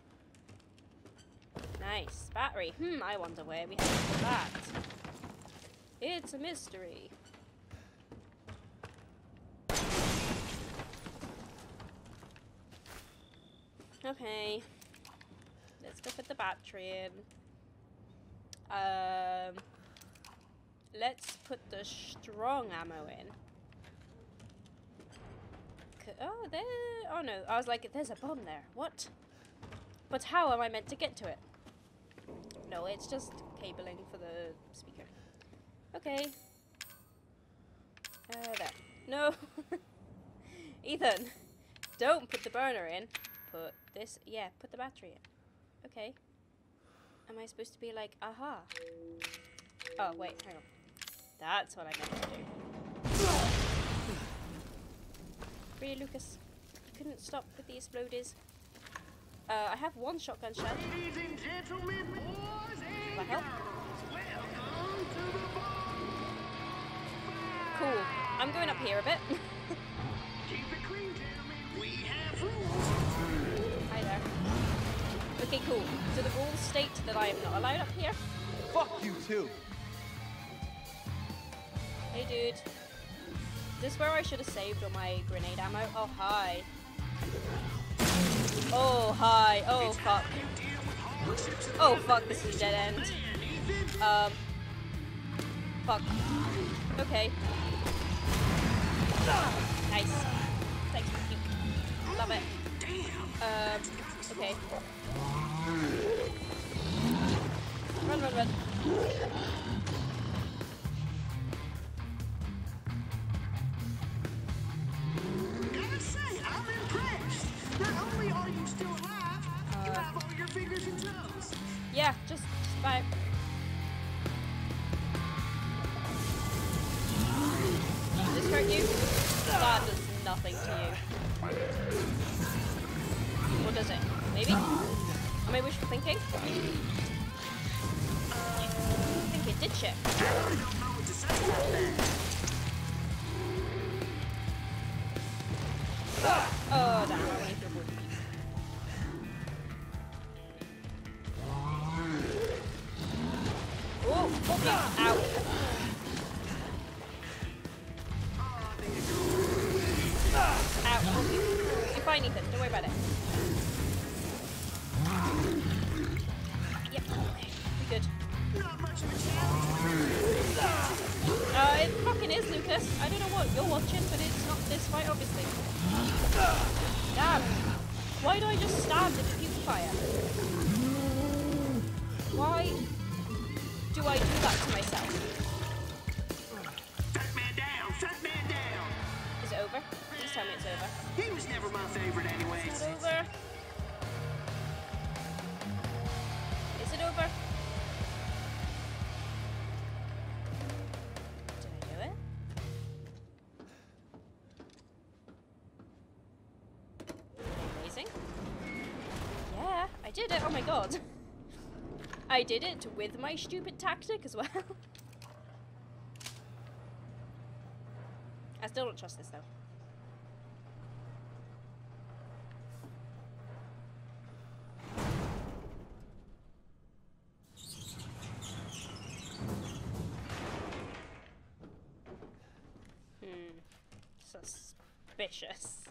A: Nice. Battery. Hmm, I wonder where we have that. It's a mystery. Okay. Let's go put the battery in. Um, let's put the strong ammo in. Oh, there. Oh no, I was like, there's a bomb there. What? But how am I meant to get to it? No, it's just cabling for the speaker. Okay. Uh, there. No. Ethan, don't put the burner in. Put this, yeah, put the battery in. Okay. Am I supposed to be like, aha? Oh, wait, hang on. That's what I meant to do. Really, Lucas? You couldn't stop with the exploders? Uh, I have one shotgun shell.
B: Ladies and gentlemen, boys and
A: That help?
B: girls, welcome to the bar.
A: Cool. I'm going up here a bit.
B: Keep it clean, gentlemen. We have rules.
A: Hi there. Okay, cool. So the rules state that I am not allowed up here.
D: Fuck you too.
A: Hey, dude. This is where I should have saved all my grenade ammo. Oh, hi. Oh, hi. Oh, fuck. Oh, fuck. This is a dead end. Um. Fuck. Okay. Nice. Thanks, Matthew. Love it. Um. Okay. Run, run, run. God. I did it with my stupid tactic as well. I still don't trust this though. Hmm. Suspicious.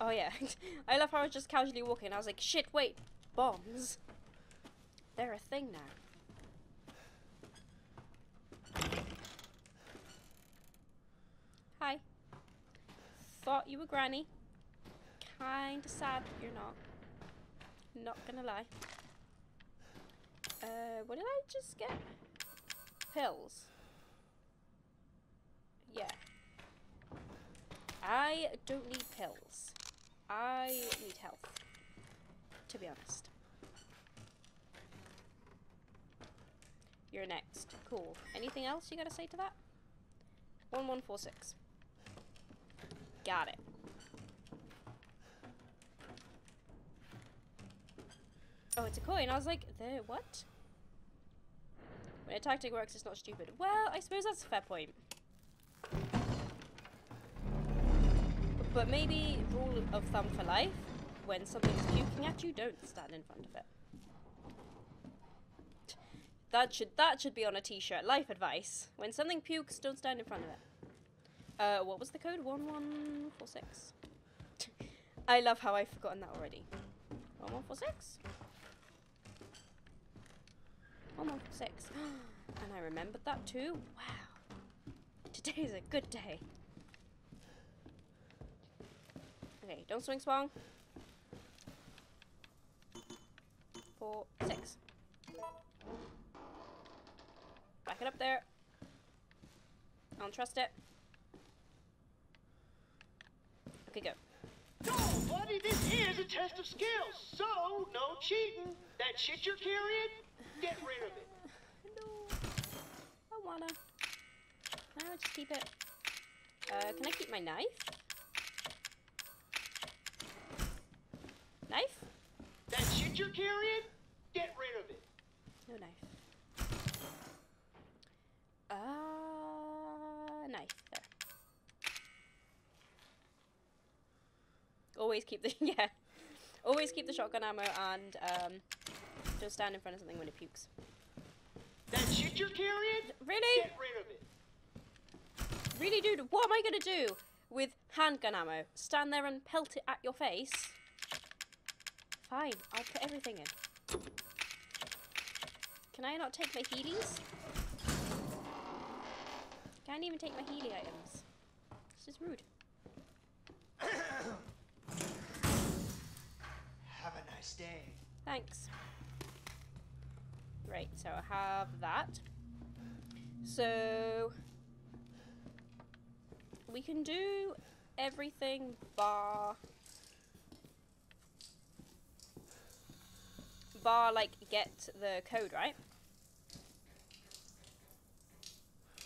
A: Oh yeah, I love how I was just casually walking. I was like, shit, wait, bombs. They're a thing now. Hi. Thought you were Granny. Kinda sad you're not. Not gonna lie. Uh, what did I just get? Pills. Yeah. I don't need pills. I need health. To be honest. You're next. Cool. Anything else you gotta say to that? 1146. Got it. Oh, it's a coin. I was like, the what? When a tactic works, it's not stupid. Well, I suppose that's a fair point. But maybe rule of thumb for life, when something's puking at you, don't stand in front of it. That should that should be on a t-shirt. Life advice. When something pukes, don't stand in front of it. Uh, what was the code? 1146. I love how I've forgotten that already. 1146? 1146. and I remembered that too? Wow. Today is a good day. Okay, don't swing swung. Four, six. Back it up there. I don't trust it. Okay, go.
B: No, buddy, this is a test of skills, so no cheating. That shit you're carrying, get rid of it.
A: No. I wanna. No, just keep it. Uh, can I keep my knife?
B: Shit you're carrying? Get rid of it.
A: No knife. Uh, knife there. Always keep the yeah. Always keep the shotgun ammo and um, don't stand in front of something when it pukes.
B: That shit you're carrying?
A: Really?
B: Get rid of it.
A: Really, dude? What am I gonna do with handgun ammo? Stand there and pelt it at your face? Fine, I'll put everything in. Can I not take my healies? Can't even take my healy items. This is rude.
C: Have a nice day.
A: Thanks. Right, so I have that. So we can do everything bar bar like get the code, right?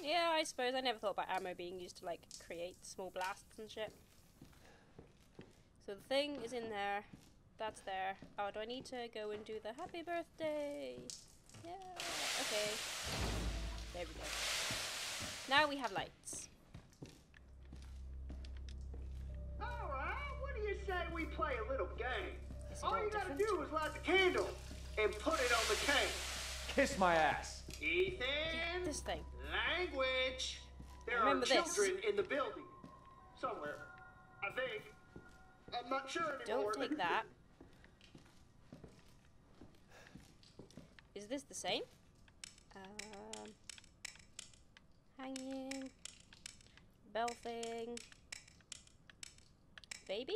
A: Yeah, I suppose I never thought about ammo being used to like create small blasts and shit. So the thing is in there. That's there. Oh, do I need to go and do the happy birthday? Yeah. Okay. There we go. Now we have lights.
B: Alright, what do you say we play a little game? All you gotta
A: different?
B: do is light the candle and put it on the cake.
D: Kiss my ass.
B: Ethan,
A: This thing.
B: language. There
A: Remember
B: are
A: this.
B: children in the building. Somewhere. I think. I'm not sure anymore.
A: Don't take that. Is this the same? Um, hanging. Bell thing. Baby?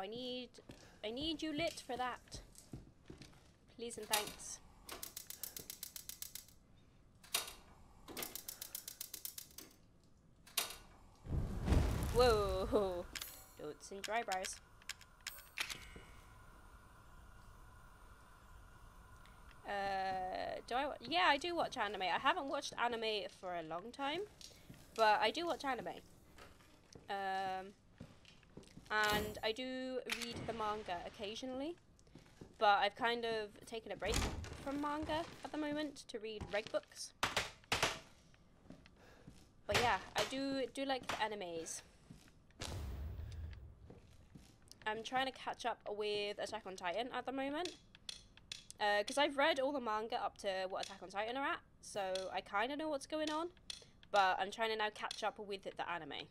A: I need, I need you lit for that. Please and thanks. Whoa! Don't singe your eyebrows. Uh, do I? Yeah, I do watch anime. I haven't watched anime for a long time, but I do watch anime. Um, and I do read the manga occasionally, but I've kind of taken a break from manga at the moment to read reg books. But yeah, I do do like the animes. I'm trying to catch up with Attack on Titan at the moment. Uh, because I've read all the manga up to what Attack on Titan are at, so I kind of know what's going on. But I'm trying to now catch up with the anime.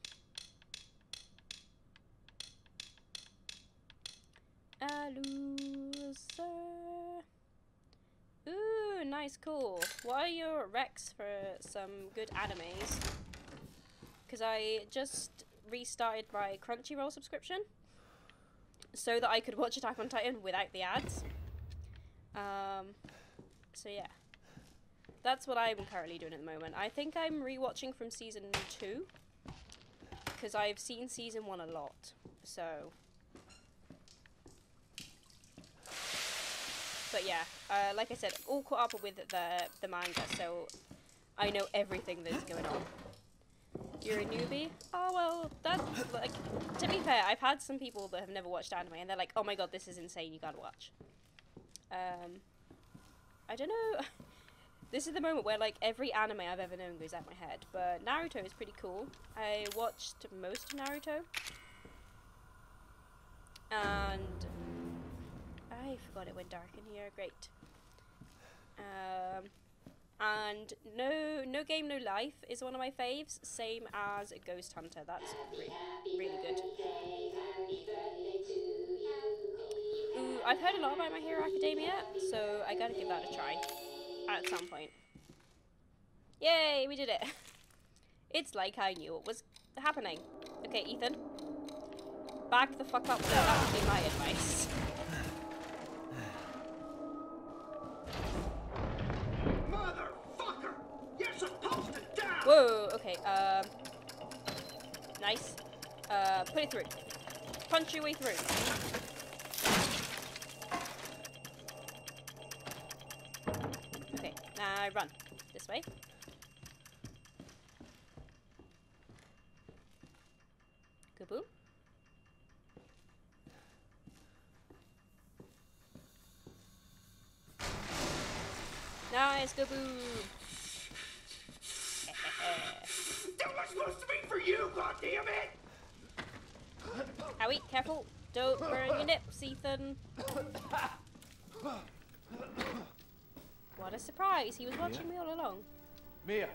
A: A loser. Ooh, nice, cool. What are your recs for some good animes? Because I just restarted my Crunchyroll subscription so that I could watch Attack on Titan without the ads. Um, so yeah, that's what I'm currently doing at the moment. I think I'm rewatching from season two because I've seen season one a lot. So, but yeah, uh, like I said, all caught up with the the manga, so I know everything that's going on. You're a newbie? Oh well, that's like to be fair, I've had some people that have never watched anime and they're like, "Oh my god, this is insane! You gotta watch." Um, I don't know. this is the moment where like every anime I've ever known goes out my head. But Naruto is pretty cool. I watched most of Naruto, and I forgot it went dark in here. Great. Um, and no, no game, no life is one of my faves. Same as a Ghost Hunter. That's re- really good. Ooh, I've heard a lot about My Hero Academia, so I gotta give that a try at some point. Yay, we did it! It's like I knew what was happening. Okay, Ethan, back the fuck up. That would be my advice. Whoa. Okay. Um. Nice. Uh, put it through. Punch your way through. Okay. Uh, run. This way. Kaboom. Nice, kaboom.
B: That was supposed to be for you, goddammit!
A: Howie, careful. Don't burn your nips, Ethan. What a surprise. He was watching me all along.
D: Mia!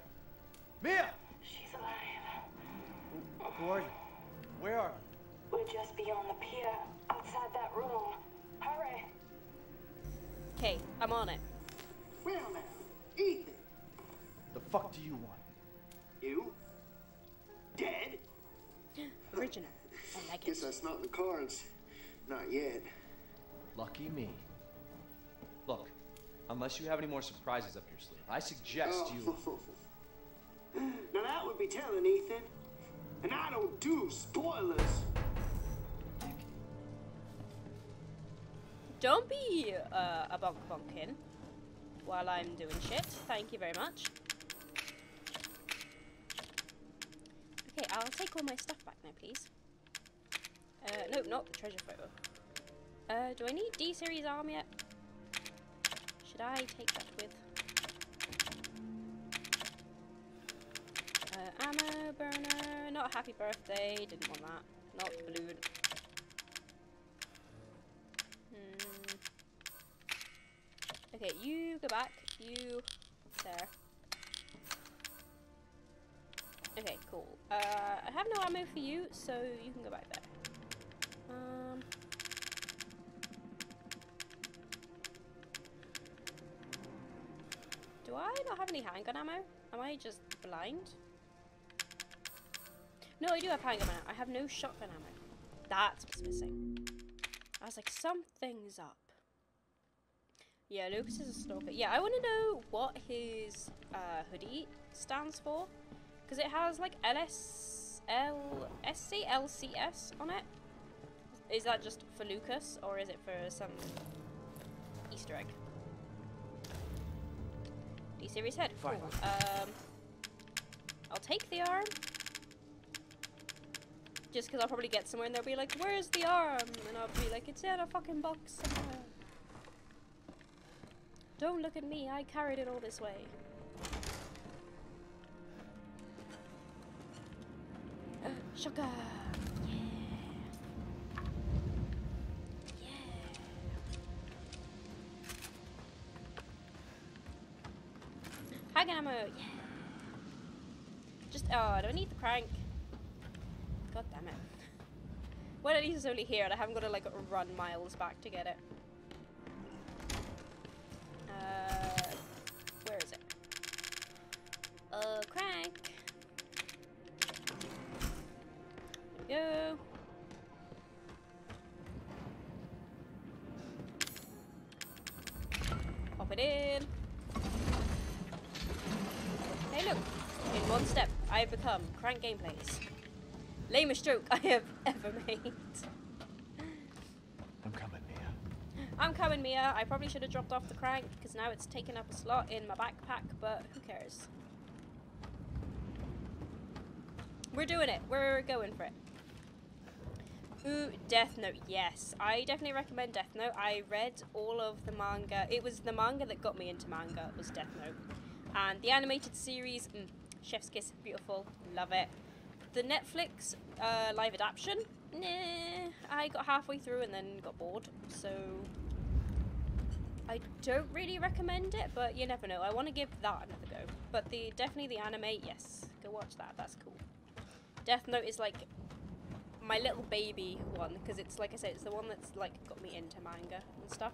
D: Mia!
F: She's alive.
D: Who are you? Where are you?
F: We're just beyond the pier, outside that room. Hurry!
A: Okay, I'm on it.
B: Well now, Ethan,
D: The fuck do you want?
B: Guess
A: it.
B: that's not the cards. Not yet.
D: Lucky me. Look, unless you have any more surprises up your sleeve, I suggest you.
B: Oh. now that would be telling, Ethan. And I don't do spoilers.
A: Don't be uh, a bonk bonkin while I'm doing shit. Thank you very much. Okay, I'll take all my stuff back now, please. Uh, no, not the treasure photo. Uh, do I need D-series arm yet? Should I take that with? Uh, ammo burner, not happy birthday, didn't want that. Not the balloon. Hmm. Okay, you go back. You there. Okay, cool. Uh, I have no ammo for you, so you can go back there. Um. Do I not have any handgun ammo? Am I just blind? No, I do have handgun ammo. I have no shotgun ammo. That's what's missing. I was like, something's up. Yeah, Lucas is a stalker. Yeah, I want to know what his uh, hoodie stands for. Because it has like LS... On it. Is that just for Lucas, or is it for some Easter egg? D-Series head. Cool.
D: Fine.
A: Um, I'll take the arm. Just because I'll probably get somewhere and they'll be like, where's the arm? And I'll be like, it's in a fucking box somewhere. Don't look at me, I carried it all this way. Sugar! Ammo! Yeah! Just, oh, I don't need the crank? God damn it. Well, at least it's only here and I haven't got to, like, run miles back to get it. Become crank gameplays. Lamest joke I have ever made.
D: I'm coming, Mia.
A: I'm coming, Mia. I probably should have dropped off the crank because now it's taken up a slot in my backpack, but who cares? We're doing it. We're going for it. Ooh, Death Note. Yes, I definitely recommend Death Note. I read all of the manga. It was the manga that got me into manga. Was Death Note, and the animated series. Mm, Chef's Kiss, beautiful. Love it. The Netflix uh, live adaptation. Nah, I got halfway through and then got bored. So I don't really recommend it, but you never know. I want to give that another go. But the definitely the anime, yes, go watch that. That's cool. Death Note is like my little baby one because it's like I said, it's the one that's like got me into manga and stuff.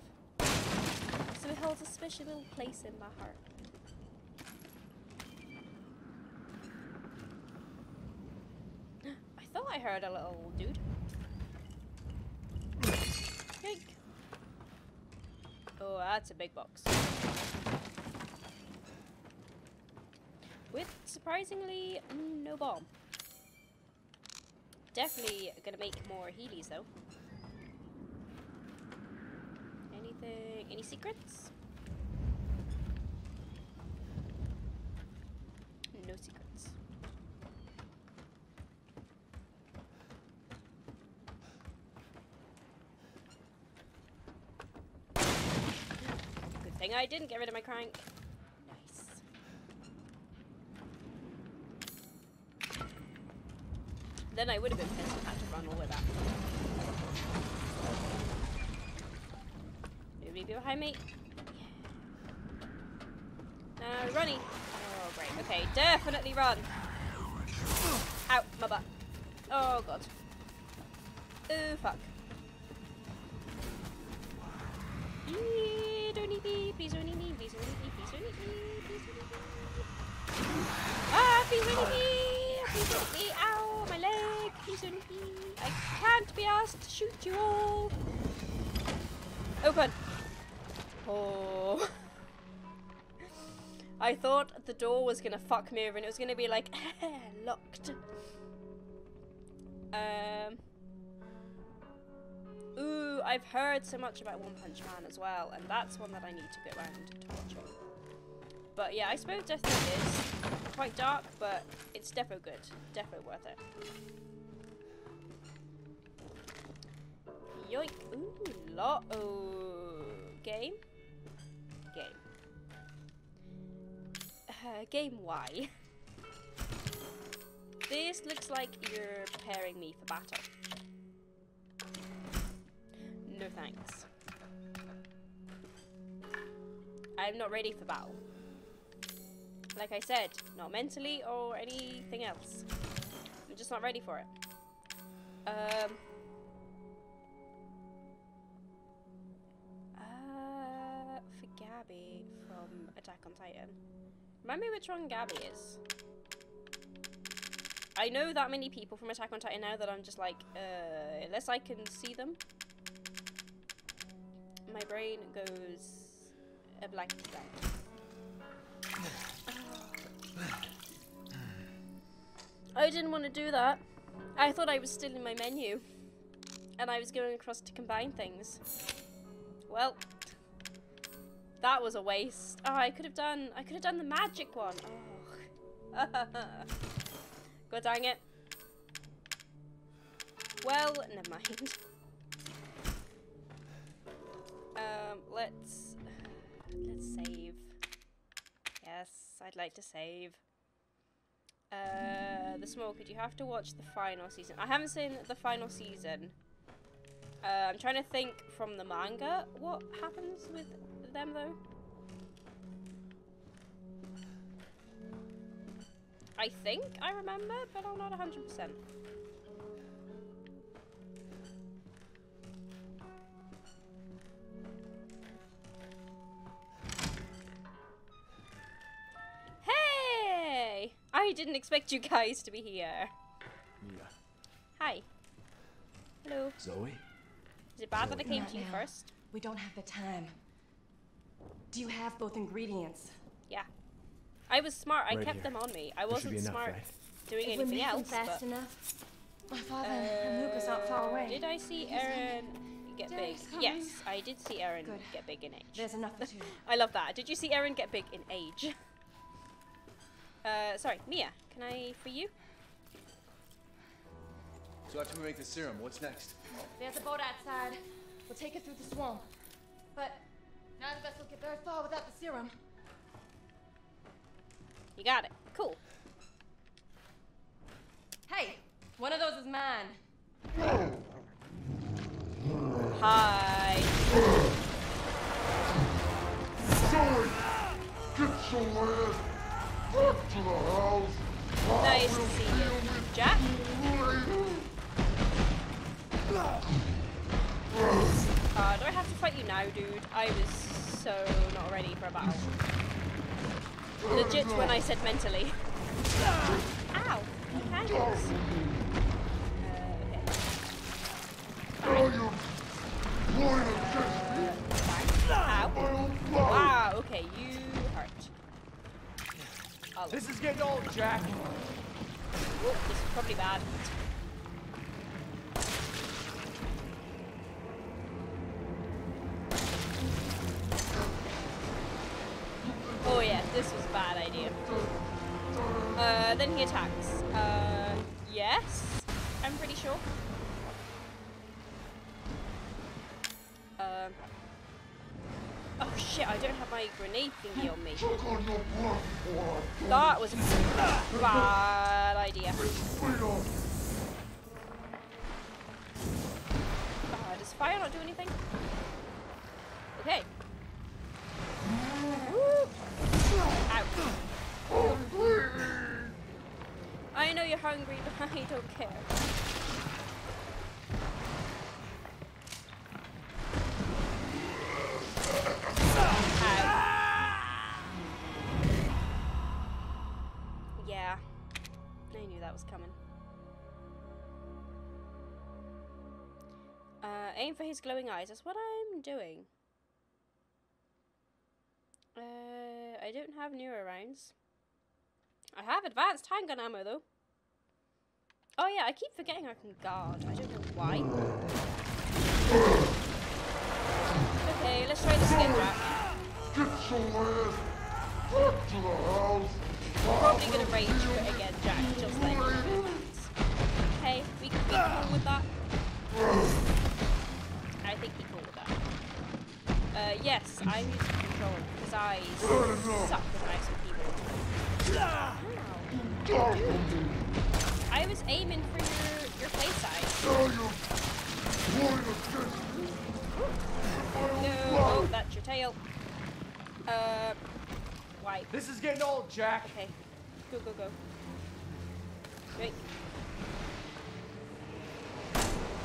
A: So it holds a special little place in my heart. I I heard a little dude. Oh, that's a big box. With surprisingly no bomb. Definitely gonna make more Heelys though. Anything? Any secrets? Thing I didn't get rid of my crank. Nice. Then I would have been pissed and had to run all the way back. Nobody be behind me. Yeah. No, running. Oh, great. Okay, definitely run. Out, my butt. Oh, God. Oh, fuck. Eee, Ah, me, ow, my leg, me. I can't be asked to shoot you all. Open. Oh. I thought the door was gonna fuck me over and it was gonna be like, locked. Um. I've heard so much about One Punch Man as well, and that's one that I need to get around to watching. But yeah, I suppose Death Note is quite dark, but it's defo good. Defo worth it. Yoink. Ooh, lot. Oh, game? Game. Uh, game Y. this looks like you're preparing me for battle. Thanks. I'm not ready for battle. Like I said, not mentally or anything else. I'm just not ready for it. Um. Uh, for Gabi from Attack on Titan. Remind me which one Gabi is. I know that many people from Attack on Titan now that I'm just like, uh, unless I can see them, my brain goes a blank blank. I didn't want to do that. I thought I was still in my menu. And I was going across to combine things. Well, that was a waste. Oh, I could have done, I could have done the magic one. Oh. God dang it. Well, never mind. Um, let's let's save. Yes, I'd like to save. Uh, the small kid. You have to watch the final season. I haven't seen the final season. Uh, I'm trying to think from the manga what happens with them though. I think I remember, but I'm not 100%. I didn't expect you guys to be here.
D: Mia.
A: Hi. Hello.
D: Zoe?
A: Is it bad that I came
G: Not
A: to you
G: now.
A: first?
G: We don't have the time. Do you have both ingredients?
A: Yeah. I was smart. I
D: Right
A: kept
D: here.
A: them on me. I
D: There
A: wasn't
D: enough,
A: smart
D: right?
A: doing
G: if we
A: anything
G: make them
A: else.
G: fast
A: but,
G: enough. My father and Lucas aren't far
A: uh,
G: away.
A: Did I see Aaron get big?
G: Coming.
A: Yes, I did see Aaron
G: Good.
A: get big in age.
G: There's enough for two.
A: I love that. Did you see Aaron get big in age? Uh, sorry, Mia. Can I for you?
D: So after we make the serum, what's next?
G: There's a boat outside. We'll take it through the swamp. But none of us will get very far without the serum.
A: You got it. Cool.
G: Hey, one of those is mine.
A: Hi.
H: Zoe! Get your ass
A: Nice to see you, Jack. Uh, do I have to fight you now, dude? I was so not ready for a battle. Legit when I said mentally. Uh,
H: blood!
A: Wow, okay, you
D: This is getting old, Jack.
A: Ooh, this is probably bad. Oh yeah, this was a bad idea. Uh, then he attacks. Uh, yes, I'm pretty sure. My grenade thingy on me.
H: Choke on your blood before I
A: That was a bad idea. Uh, does fire not do anything? Okay. I know you're hungry, but I don't care. For his glowing eyes. That's what I'm doing. Uh, I don't have neuro rounds. I have advanced handgun ammo though. Oh yeah, I keep forgetting I can guard. I don't know why. Okay, let's try this again, Jack.
H: Get your ass back to the house.
A: Probably gonna rage quit again, Jack, just like. Hey, we can be cool with that. I think he cool with that. Uh, yes, I'm using control because I suck with mouse and keyboard. Ow.
H: Die from me.
A: I was aiming for your your play size.
H: Now you're going against me.
A: No, oh, that's your tail. Uh, why?
D: This is getting old, Jack.
A: Okay, go go go. Wait.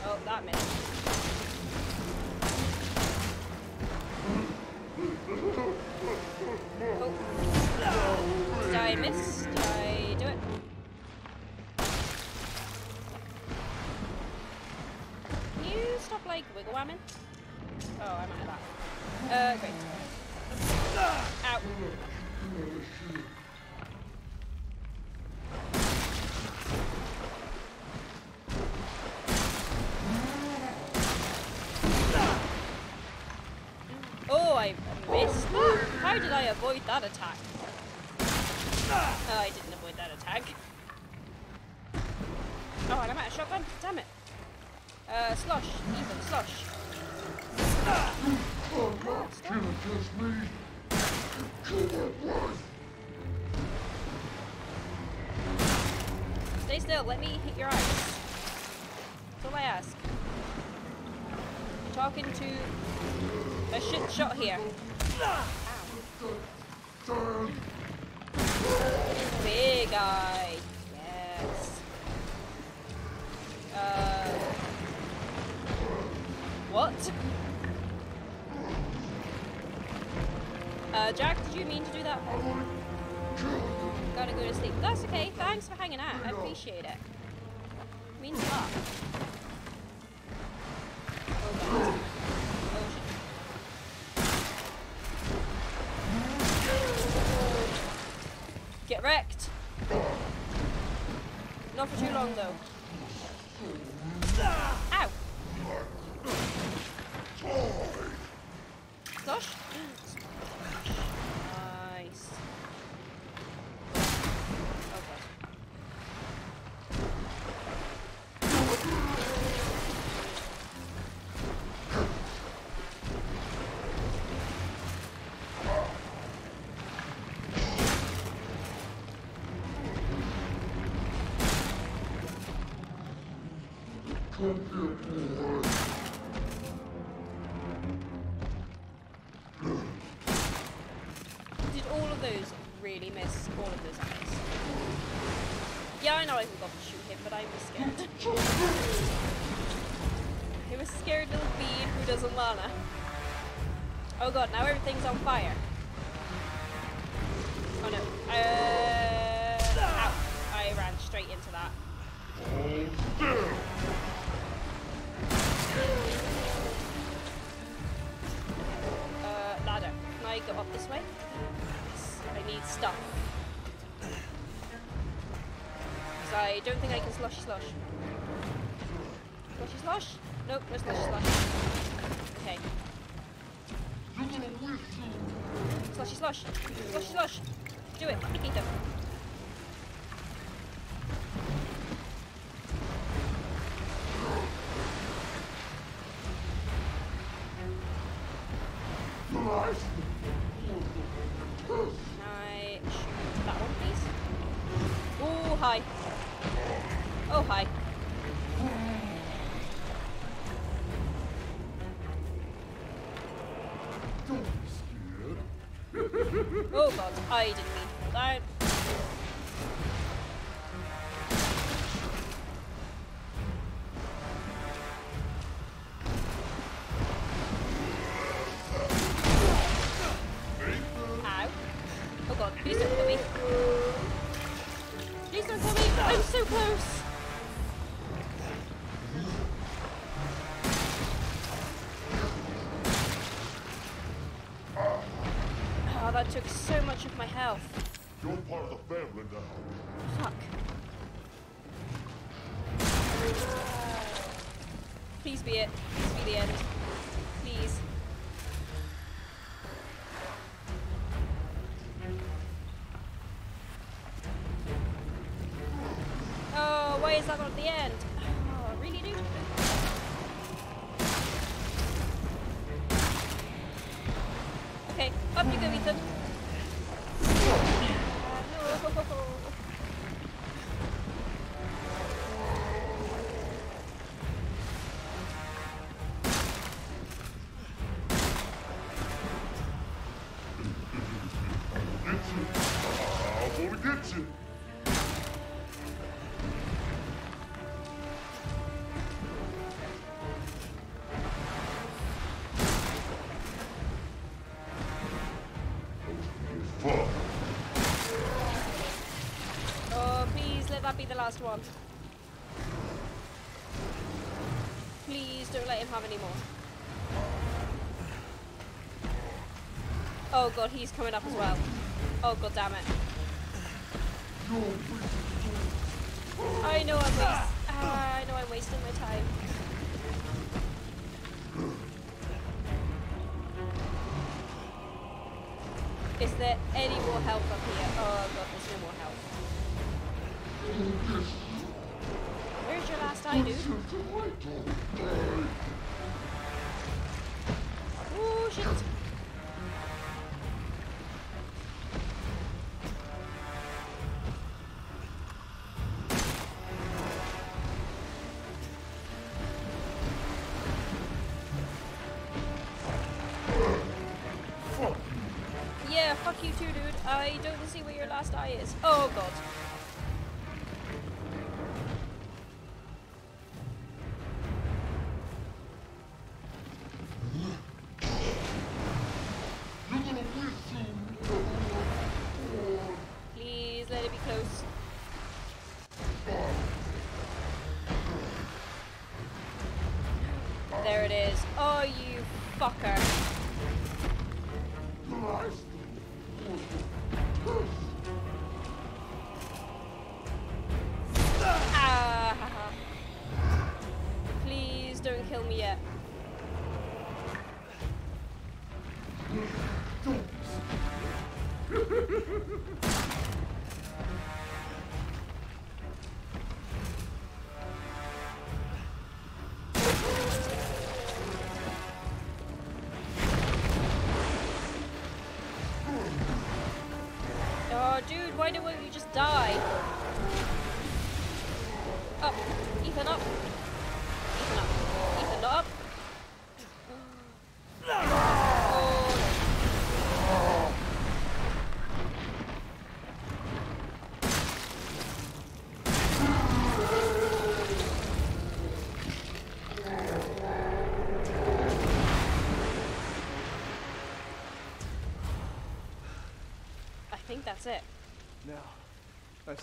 A: Oh, that missed. Oh. I miss? Did I do it? Can you stop like wiggle whamming? Oh, I'm out of that. Uh, great. Ow. How did I avoid that attack? Oh, I didn't avoid that attack. Oh, and I'm out of shotgun? Damn it. Uh, slosh. Ethan, slosh. Stay still, let me hit your eyes. That's all I ask. Talking to a shit shot here. Big eye. Yes. Uh. What? Uh, Jack, did you mean to do that? Gotta go to sleep. That's okay. Thanks for hanging out. I appreciate it. Means a lot. I know I forgot to shoot him, but I was scared. he was scared little bee who doesn't wanna. Oh god, now everything's on fire. I slush. Slushy slush? Nope, no slushy slush. Okay. Slushy slush. Slushy slush. Do it. Ethan. So close. Oh, that took so much of my health.
H: You're part of the family now.
A: Fuck. Please be it. Please be the end. Last one. Please don't let him have any more. Oh god, he's coming up as well. Oh god damn it. I know I'm. Fuck you too, dude. I don't see where your last eye is. Oh god. Dude, why don't you just die? Up. Ethan, up.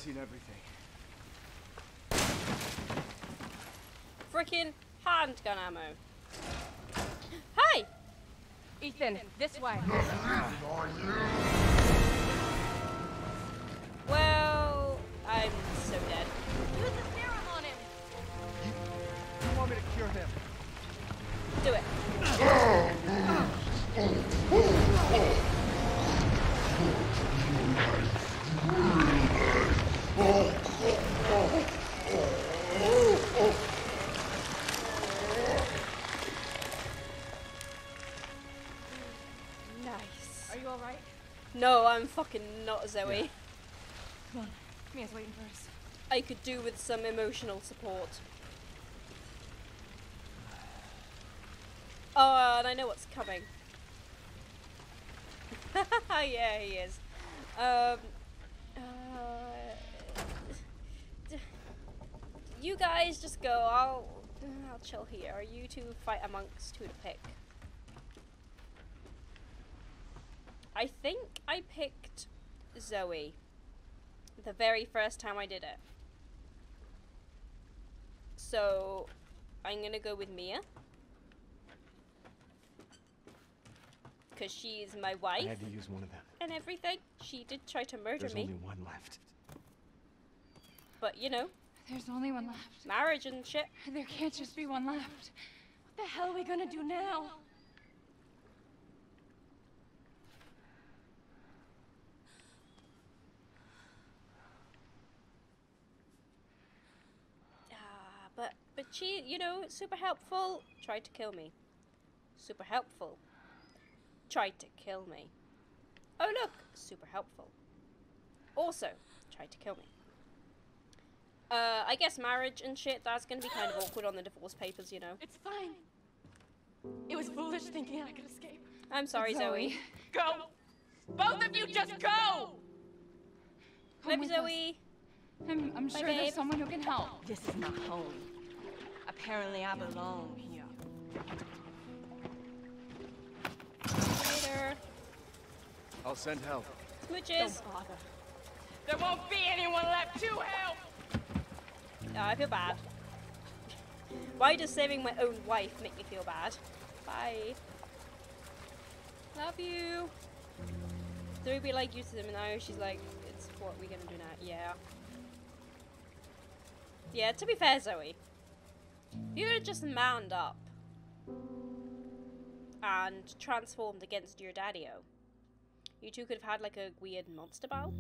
C: Seen everything.
A: Frickin' handgun ammo. Hey!
G: Ethan, this way.
A: Well, I'm so dead.
G: Use the serum on him.
C: You want me to cure him?
A: Fucking not Zoe.
G: Come on. Mia's waiting for us.
A: I could do with some emotional support. Oh, and I know what's coming. yeah, he is. Um, uh, you guys just go. I'll, I'll chill here. Are you two fight amongst who to pick. I think I picked Zoe the very first time I did it. So I'm gonna go with Mia. Because she's my wife.
I: I had to use one of them.
A: and everything. She did try to murder
I: There's
A: me.
I: only one left.
A: But you know,
G: There's only one left.
A: marriage and shit.
G: There can't just be one left. What the hell are we gonna do now?
A: Ah, but but she, you know, super helpful. Tried to kill me. Super helpful. Tried to kill me. Oh look, super helpful. Also tried to kill me. Uh, I guess marriage and shit. That's gonna be kind of awkward on the divorce papers, you know.
G: It's fine. It was foolish thinking I could escape.
A: I'm sorry, Zoe.
G: Go! Both of you just go!
A: Love you. Zoe.
G: I'm, I'm
A: Bye,
G: sure
A: babe.
G: there's someone who can help.
J: This is my home. Apparently, I belong here.
A: Later.
I: I'll send help.
A: Smooches.
J: bother.
G: There won't be anyone left to help!
A: Oh, I feel bad. Why does saving my own wife make me feel bad? Bye. Love you. Zoe be like used to them and now she's like, it's what we're gonna do now. Yeah. Yeah, to be fair, Zoe. You just manned up and transformed against your daddy-o. You two could have had like a weird monster battle.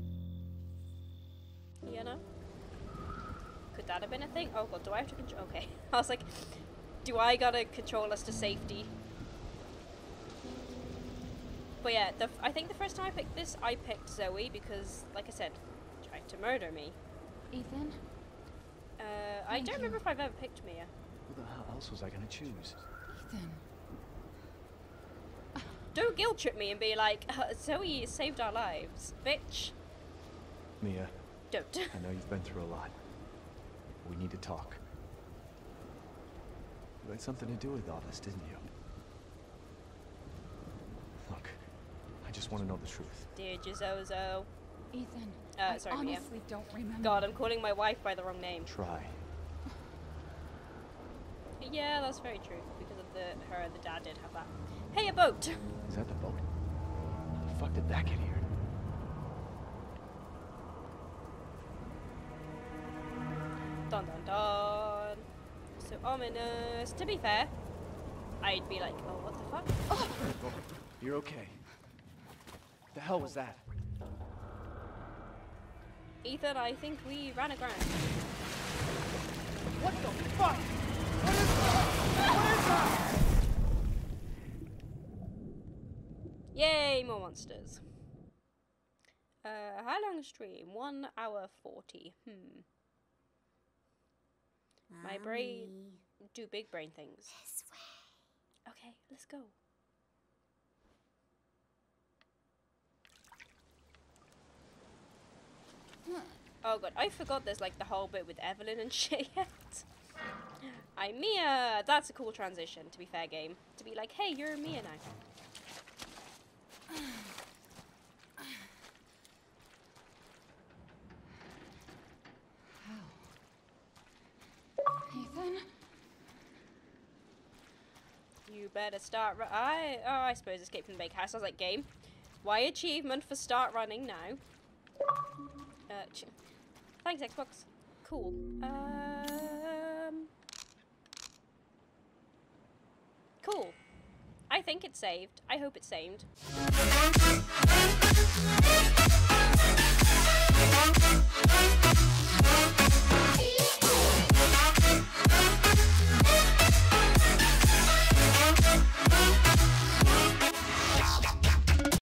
A: You know? Could that have been a thing? Oh god, do I have to control? Okay. I was like, do I gotta control us to safety? But yeah, the, f- I think the first time I picked this, I picked Zoe because, like I said, tried to murder me.
G: Ethan?
A: Uh, I don't
G: you.
A: remember if I've ever picked Mia.
I: Who the hell else was I gonna choose?
G: Ethan.
A: Don't guilt trip me and be like, uh, Zoe saved our lives, bitch.
I: Mia,
A: Don't.
I: I know you've been through a lot. We need to talk. You had something to do with all this, didn't you? Look, I just want to know the truth.
A: Dear Jizozo.
G: Ethan.
A: Uh,
G: I
A: sorry, Mia.
G: honestly don't remember.
A: God, I'm calling my wife by the wrong name.
I: Try.
A: Yeah, that's very true. Because of the her the dad did have that. Hey, a boat.
I: Is that the boat? How the fuck did that get here?
A: Dun dun dun. So ominous. To be fair, I'd be like, oh, what the fuck?
I: Oh, you're okay. The hell was that?
A: Ethan, I think we ran aground.
C: What the fuck? What is that? What is that?
A: Yay, more monsters. Uh, how long stream? One hour forty. Hmm. My brain do big brain things.
E: This way.
A: Okay, let's go. Oh god, I forgot there's like the whole bit with Evelyn and shit yet. I'm Mia. That's a cool transition, to be fair, game. To be like, hey, you're Mia now.
G: Ethan?
A: You better start. I oh, I suppose escape from the bakehouse. I was like, game. Why achievement for start running now? Uh, thanks Xbox. Cool. Um. Cool. I think it's saved. I hope it's saved.